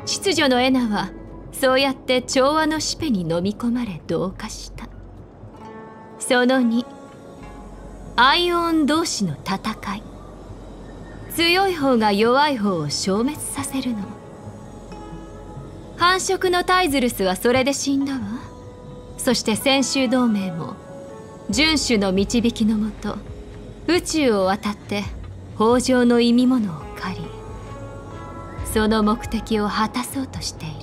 秩序のエナはそうやって調和のシペに飲み込まれ同化した。その2アイオン同士の戦い。強い方が弱い方を消滅させるの。繁殖のタイズルスはそれで死んだわ。そして先週同盟も遵守の導きのもと宇宙を渡って北条の意味物を借りその目的を果たそうとしている。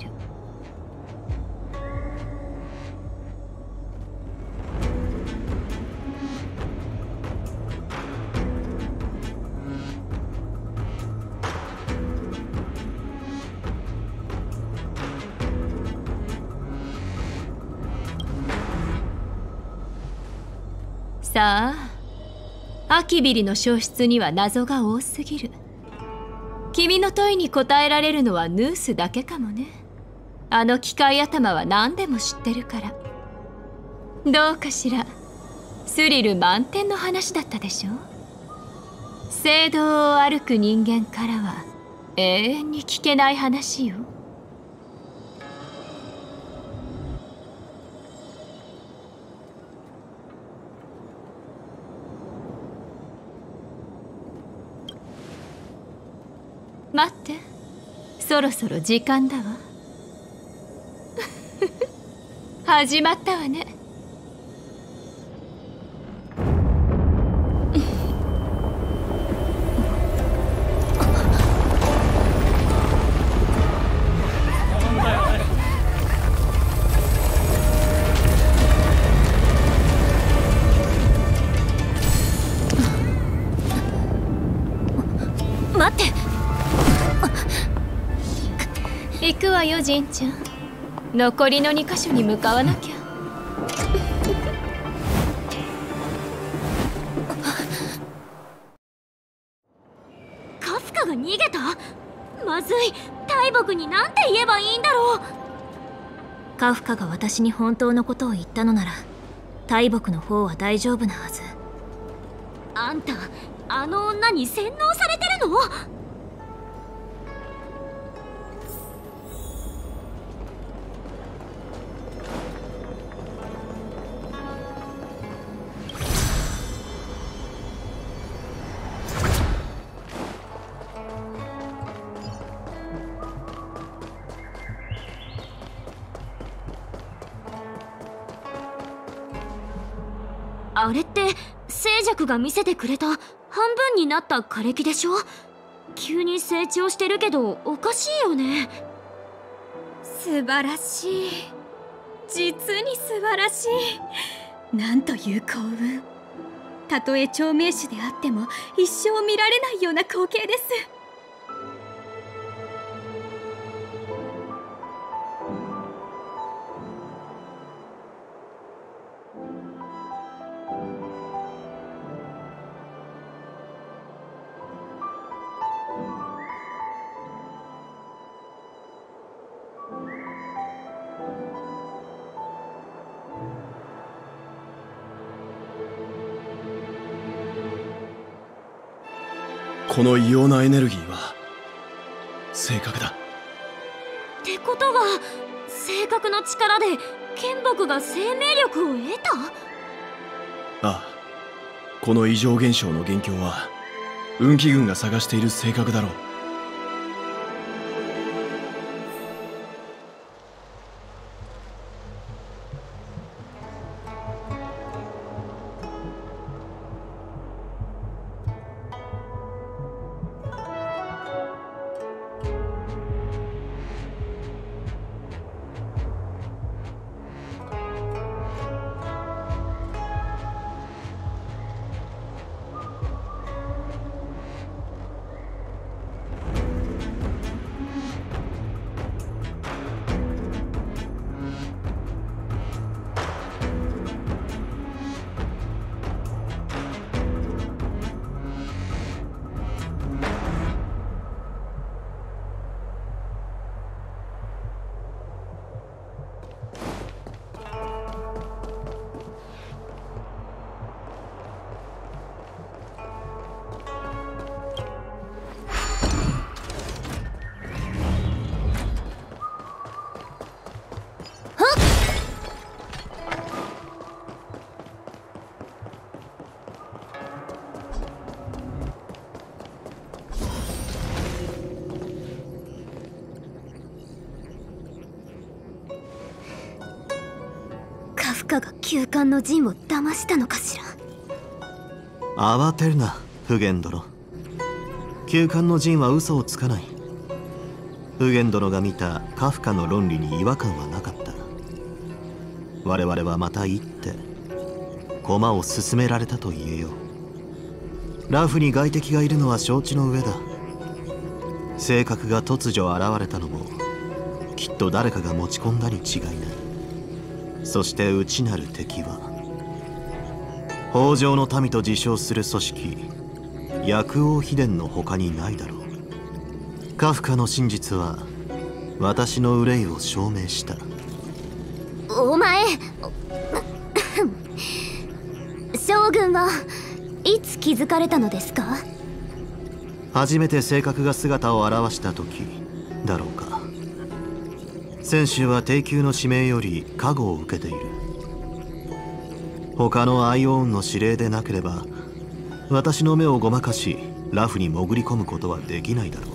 さあアキビリの消失には謎が多すぎる。君の問いに答えられるのはヌースだけかもね。あの機械頭は何でも知ってるから。どうかしら。スリル満点の話だったでしょ。聖堂を歩く人間からは永遠に聞けない話よ。待って。そろそろ時間だわ。始まったわね。よジンちゃん。残りの2箇所に向かわなきゃ。カフカが逃げた？まずい。大木に何て言えばいいんだろう。カフカが私に本当のことを言ったのなら大木の方は大丈夫なはず。あんたあの女に洗脳されてるの？あれって静寂が見せてくれた半分になった枯れ木でしょ？急に成長してるけどおかしいよね。素晴らしい。実に素晴らしい。なんという幸運。たとえ長命種であっても一生見られないような光景です。この異様なエネルギーは正確だ。ってことは性格の力で剣木が生命力を得た？ああこの異常現象の元凶は運気軍が探している性格だろうの陣を騙したのかしら慌てるなフゲン殿旧館の陣は嘘をつかない。フゲン殿が見たカフカの論理に違和感はなかった。我々はまた一手駒を進められたと言えよう。ラフに外敵がいるのは承知の上だ。性格が突如現れたのもきっと誰かが持ち込んだに違いない。そして内なる敵は北条の民と自称する組織薬王秘伝の他にないだろう。カフカの真実は私の憂いを証明した。お前将軍はいつ気づかれたのですか？初めて性格が姿を現した時だろうか。先週は低級の指名より加護を受けている他のアイオーンの指令でなければ私の目をごまかしラフに潜り込むことはできないだろ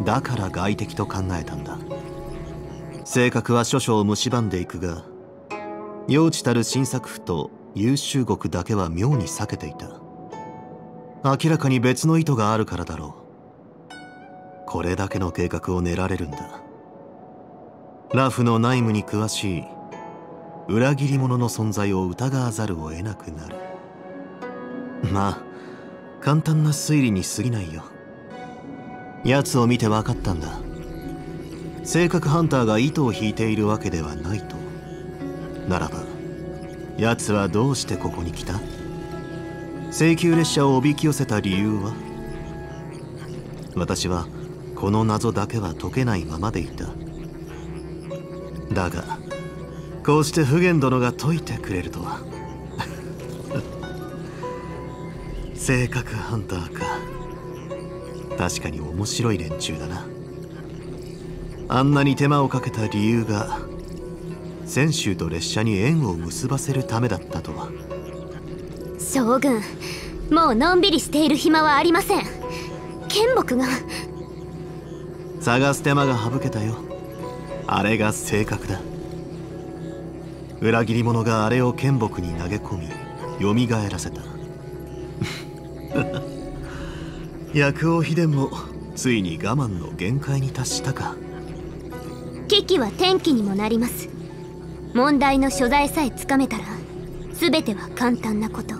う。だから外敵と考えたんだ。性格は少々蝕んでいくが幼稚たる新作府と優秀国だけは妙に避けていた。明らかに別の意図があるからだろう。これだけの計画を練られるんだ。ラフの内務に詳しい裏切り者の存在を疑わざるを得なくなる。まあ簡単な推理に過ぎないよ。奴を見て分かったんだ。性格ハンターが糸を引いているわけではないと。ならば奴はどうしてここに来た？請求列車をおびき寄せた理由は？私はこの謎だけは解けないままでいた。だがこうして普賢殿が解いてくれるとは。性格ハンターか。確かに面白い連中だな。あんなに手間をかけた理由が泉州と列車に縁を結ばせるためだったとは。将軍もうのんびりしている暇はありません。剣木が。探す手間が省けたよ。あれが性格だ裏切り者があれを剣木に投げ込み蘇らせた。薬王秘伝もついに我慢の限界に達したか。危機は天気にもなります。問題の所在さえつかめたら全ては簡単なこと。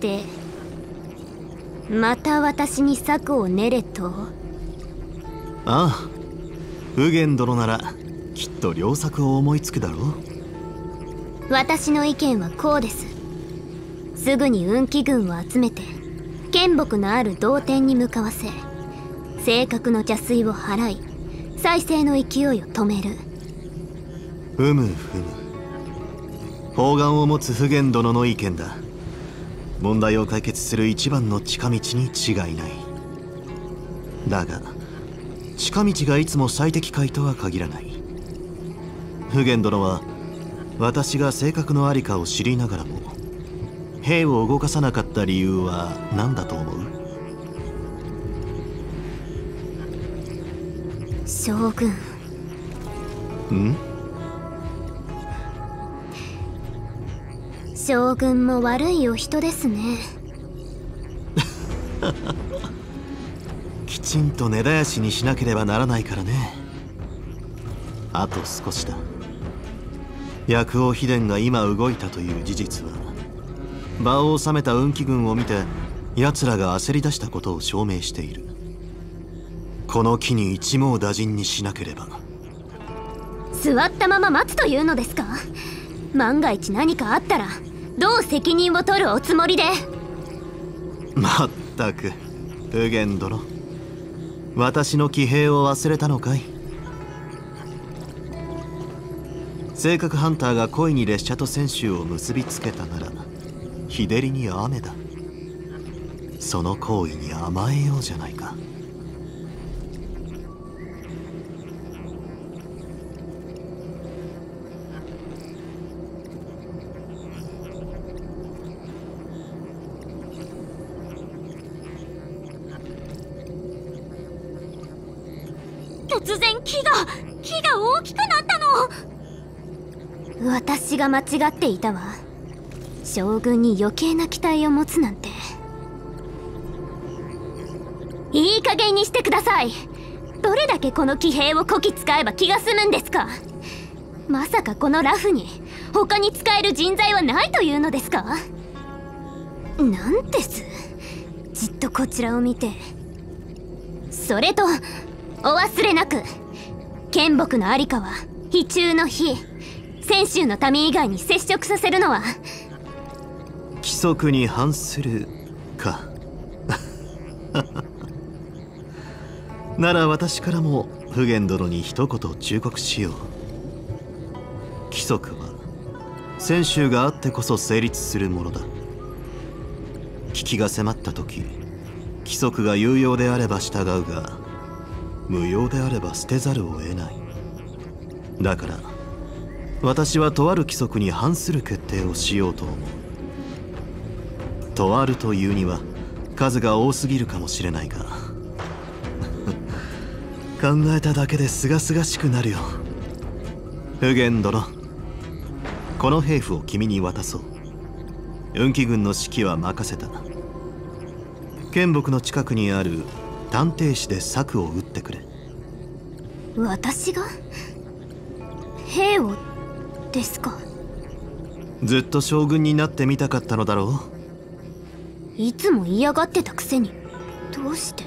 でまた私に策を練れと？ああ。普賢殿ならきっと良策を思いつくだろう。私の意見はこうです。すぐに運気軍を集めて剣木のある同点に向かわせ正確の邪水を払い再生の勢いを止める。ふむふむ。砲丸を持つ普賢殿の意見だ。問題を解決する一番の近道に違いない。だが近道がいつも最適解とは限らない。普賢殿は私が性格のありかを知りながらも兵を動かさなかった理由は何だと思う？将軍。ん？将軍も悪いお人ですね。き ちんと根絶やしにしなければならないからね。あと少しだ。薬王秘伝が今動いたという事実は場を収めた運気軍を見て奴らが焦り出したことを証明している。この木に一網打尽にしなければ。座ったまま待つというのですか？万が一何かあったらどう責任を取るおつもりで？まったく普賢殿私の騎兵を忘れたのかい？性格ハンターが故意に列車と選手を結びつけたなら日照りに雨だ。その行為に甘えようじゃないか。木が木が大きくなったの。私が間違っていたわ。将軍に余計な期待を持つなんて。いい加減にしてください。どれだけこの騎兵をこき使えば気が済むんですか。まさかこのラフに他に使える人材はないというのですか。なんです。じっとこちらを見て。それとお忘れなく。剣木のありかは非中の非泉州の民以外に接触させるのは。規則に反するか。なら私からも普賢殿に一言忠告しよう。規則は泉州があってこそ成立するものだ。危機が迫った時規則が有用であれば従うが無用であれば捨てざるを得ない。だから私はとある規則に反する決定をしようと思う。とあるというには数が多すぎるかもしれないが 考えただけで清々しくなるよ。普賢殿この兵符を君に渡そう。運気軍の指揮は任せた。剣木の近くにある探偵士で策を打ってくれ。私が？兵を？ですか？ずっと将軍になってみたかったのだろう。いつも嫌がってたくせに。どうして？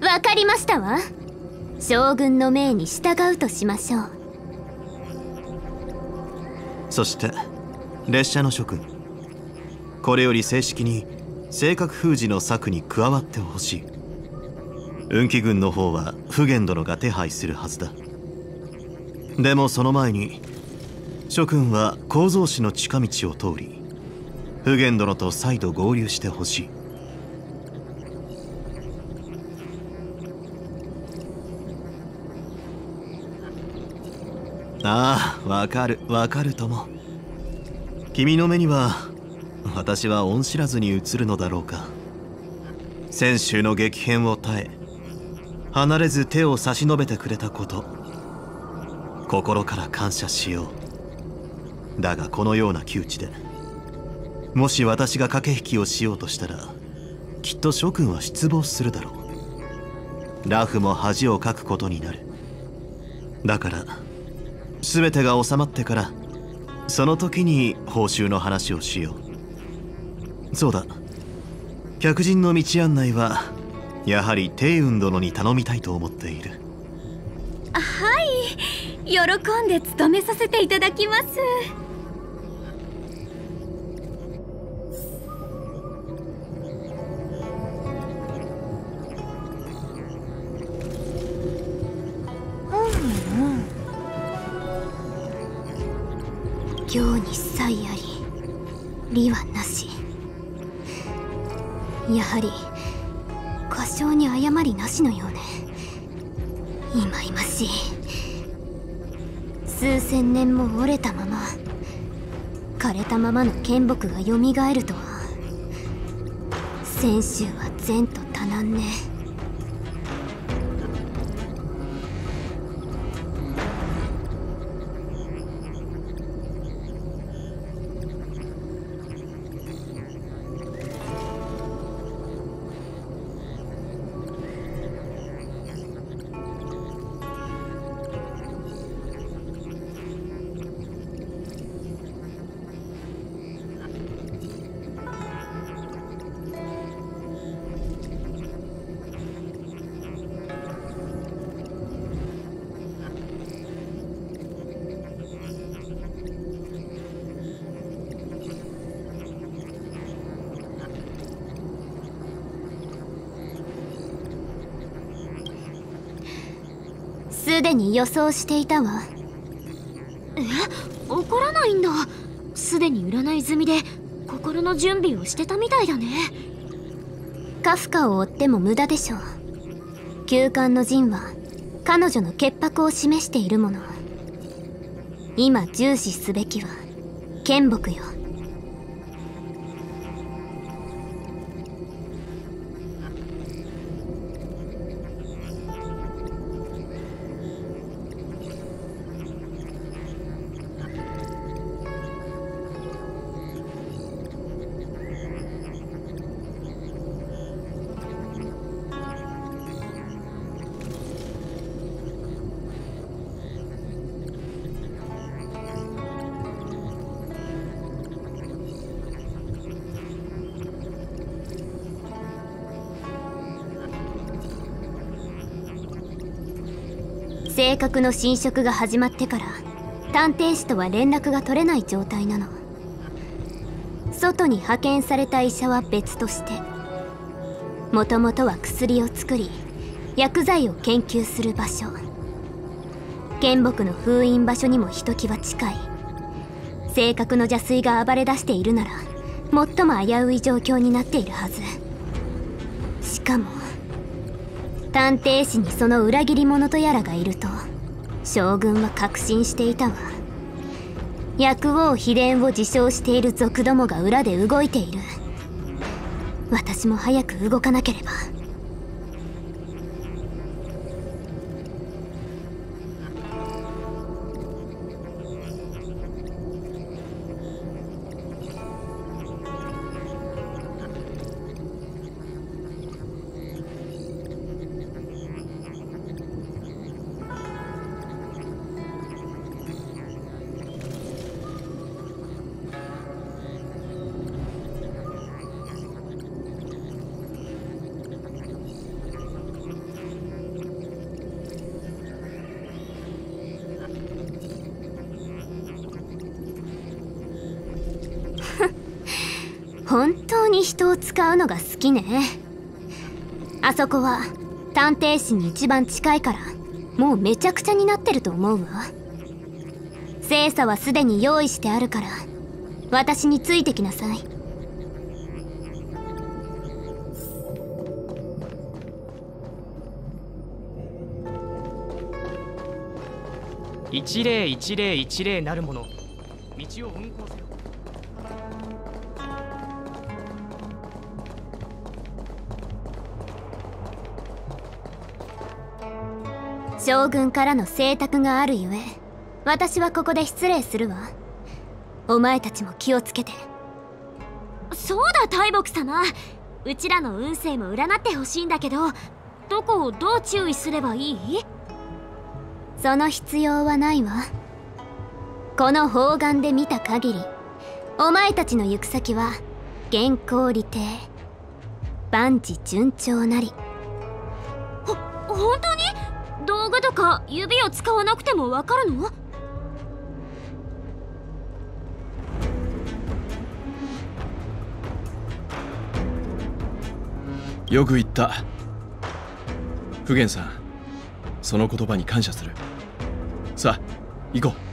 わかりましたわ。将軍の命に従うとしましょう。そして列車の諸君これより正式に正確封じの策に加わってほしい。運気軍の方は普賢殿が手配するはずだ。でもその前に諸君は構造師の近道を通り普賢殿と再度合流してほしい。ああわかるわかるとも。君の目には私は恩知らずに映るのだろうか。先週の激変を耐え離れず手を差し伸べてくれたこと心から感謝しよう。だがこのような窮地でもし私が駆け引きをしようとしたらきっと諸君は失望するだろう。ラフも恥をかくことになる。だから全てが収まってからその時に報酬の話をしよう。そうだ。客人の道案内はやはり帝雲殿に頼みたいと思っている。はい。喜んで務めさせていただきます。行に才あり利はなしやはり過小に誤りなしのようね。忌々しい。数千年も折れたまま枯れたままの剣木が蘇るとは。先週は善と多難ね。に予想していたわ。え？怒らないんだ。すでに占い済みで心の準備をしてたみたいだね。カフカを追っても無駄でしょう。休館の陣は彼女の潔白を示しているもの。今重視すべきは剣木よ正確の侵食が始まってから探偵士とは連絡が取れない状態なの。外に派遣された医者は別としてもともとは薬を作り薬剤を研究する場所。剣木の封印場所にもひときわ近い。正確の邪水が暴れ出しているなら最も危うい状況になっているはず。しかも探偵士にその裏切り者とやらがいると将軍は確信していたわ。薬王秘伝を自称している族どもが裏で動いている。私も早く動かなければ。使うのが好きね。あそこは探偵士に一番近いからもうめちゃくちゃになってると思うわ。精査はすでに用意してあるから私についてきなさい。一零一零一零なるもの道を運行せよ。将軍からの請託があるゆえ私はここで失礼するわ。お前たちも気をつけて。そうだ大木様。うちらの運勢も占ってほしいんだけどどこをどう注意すればいい？その必要はないわ。この方眼で見た限りお前たちの行く先は原稿利定万事順調なり。ほ本当に？道具とか指を使わなくてもわかるの？よく言った。普賢さんその言葉に感謝する。さあ行こう。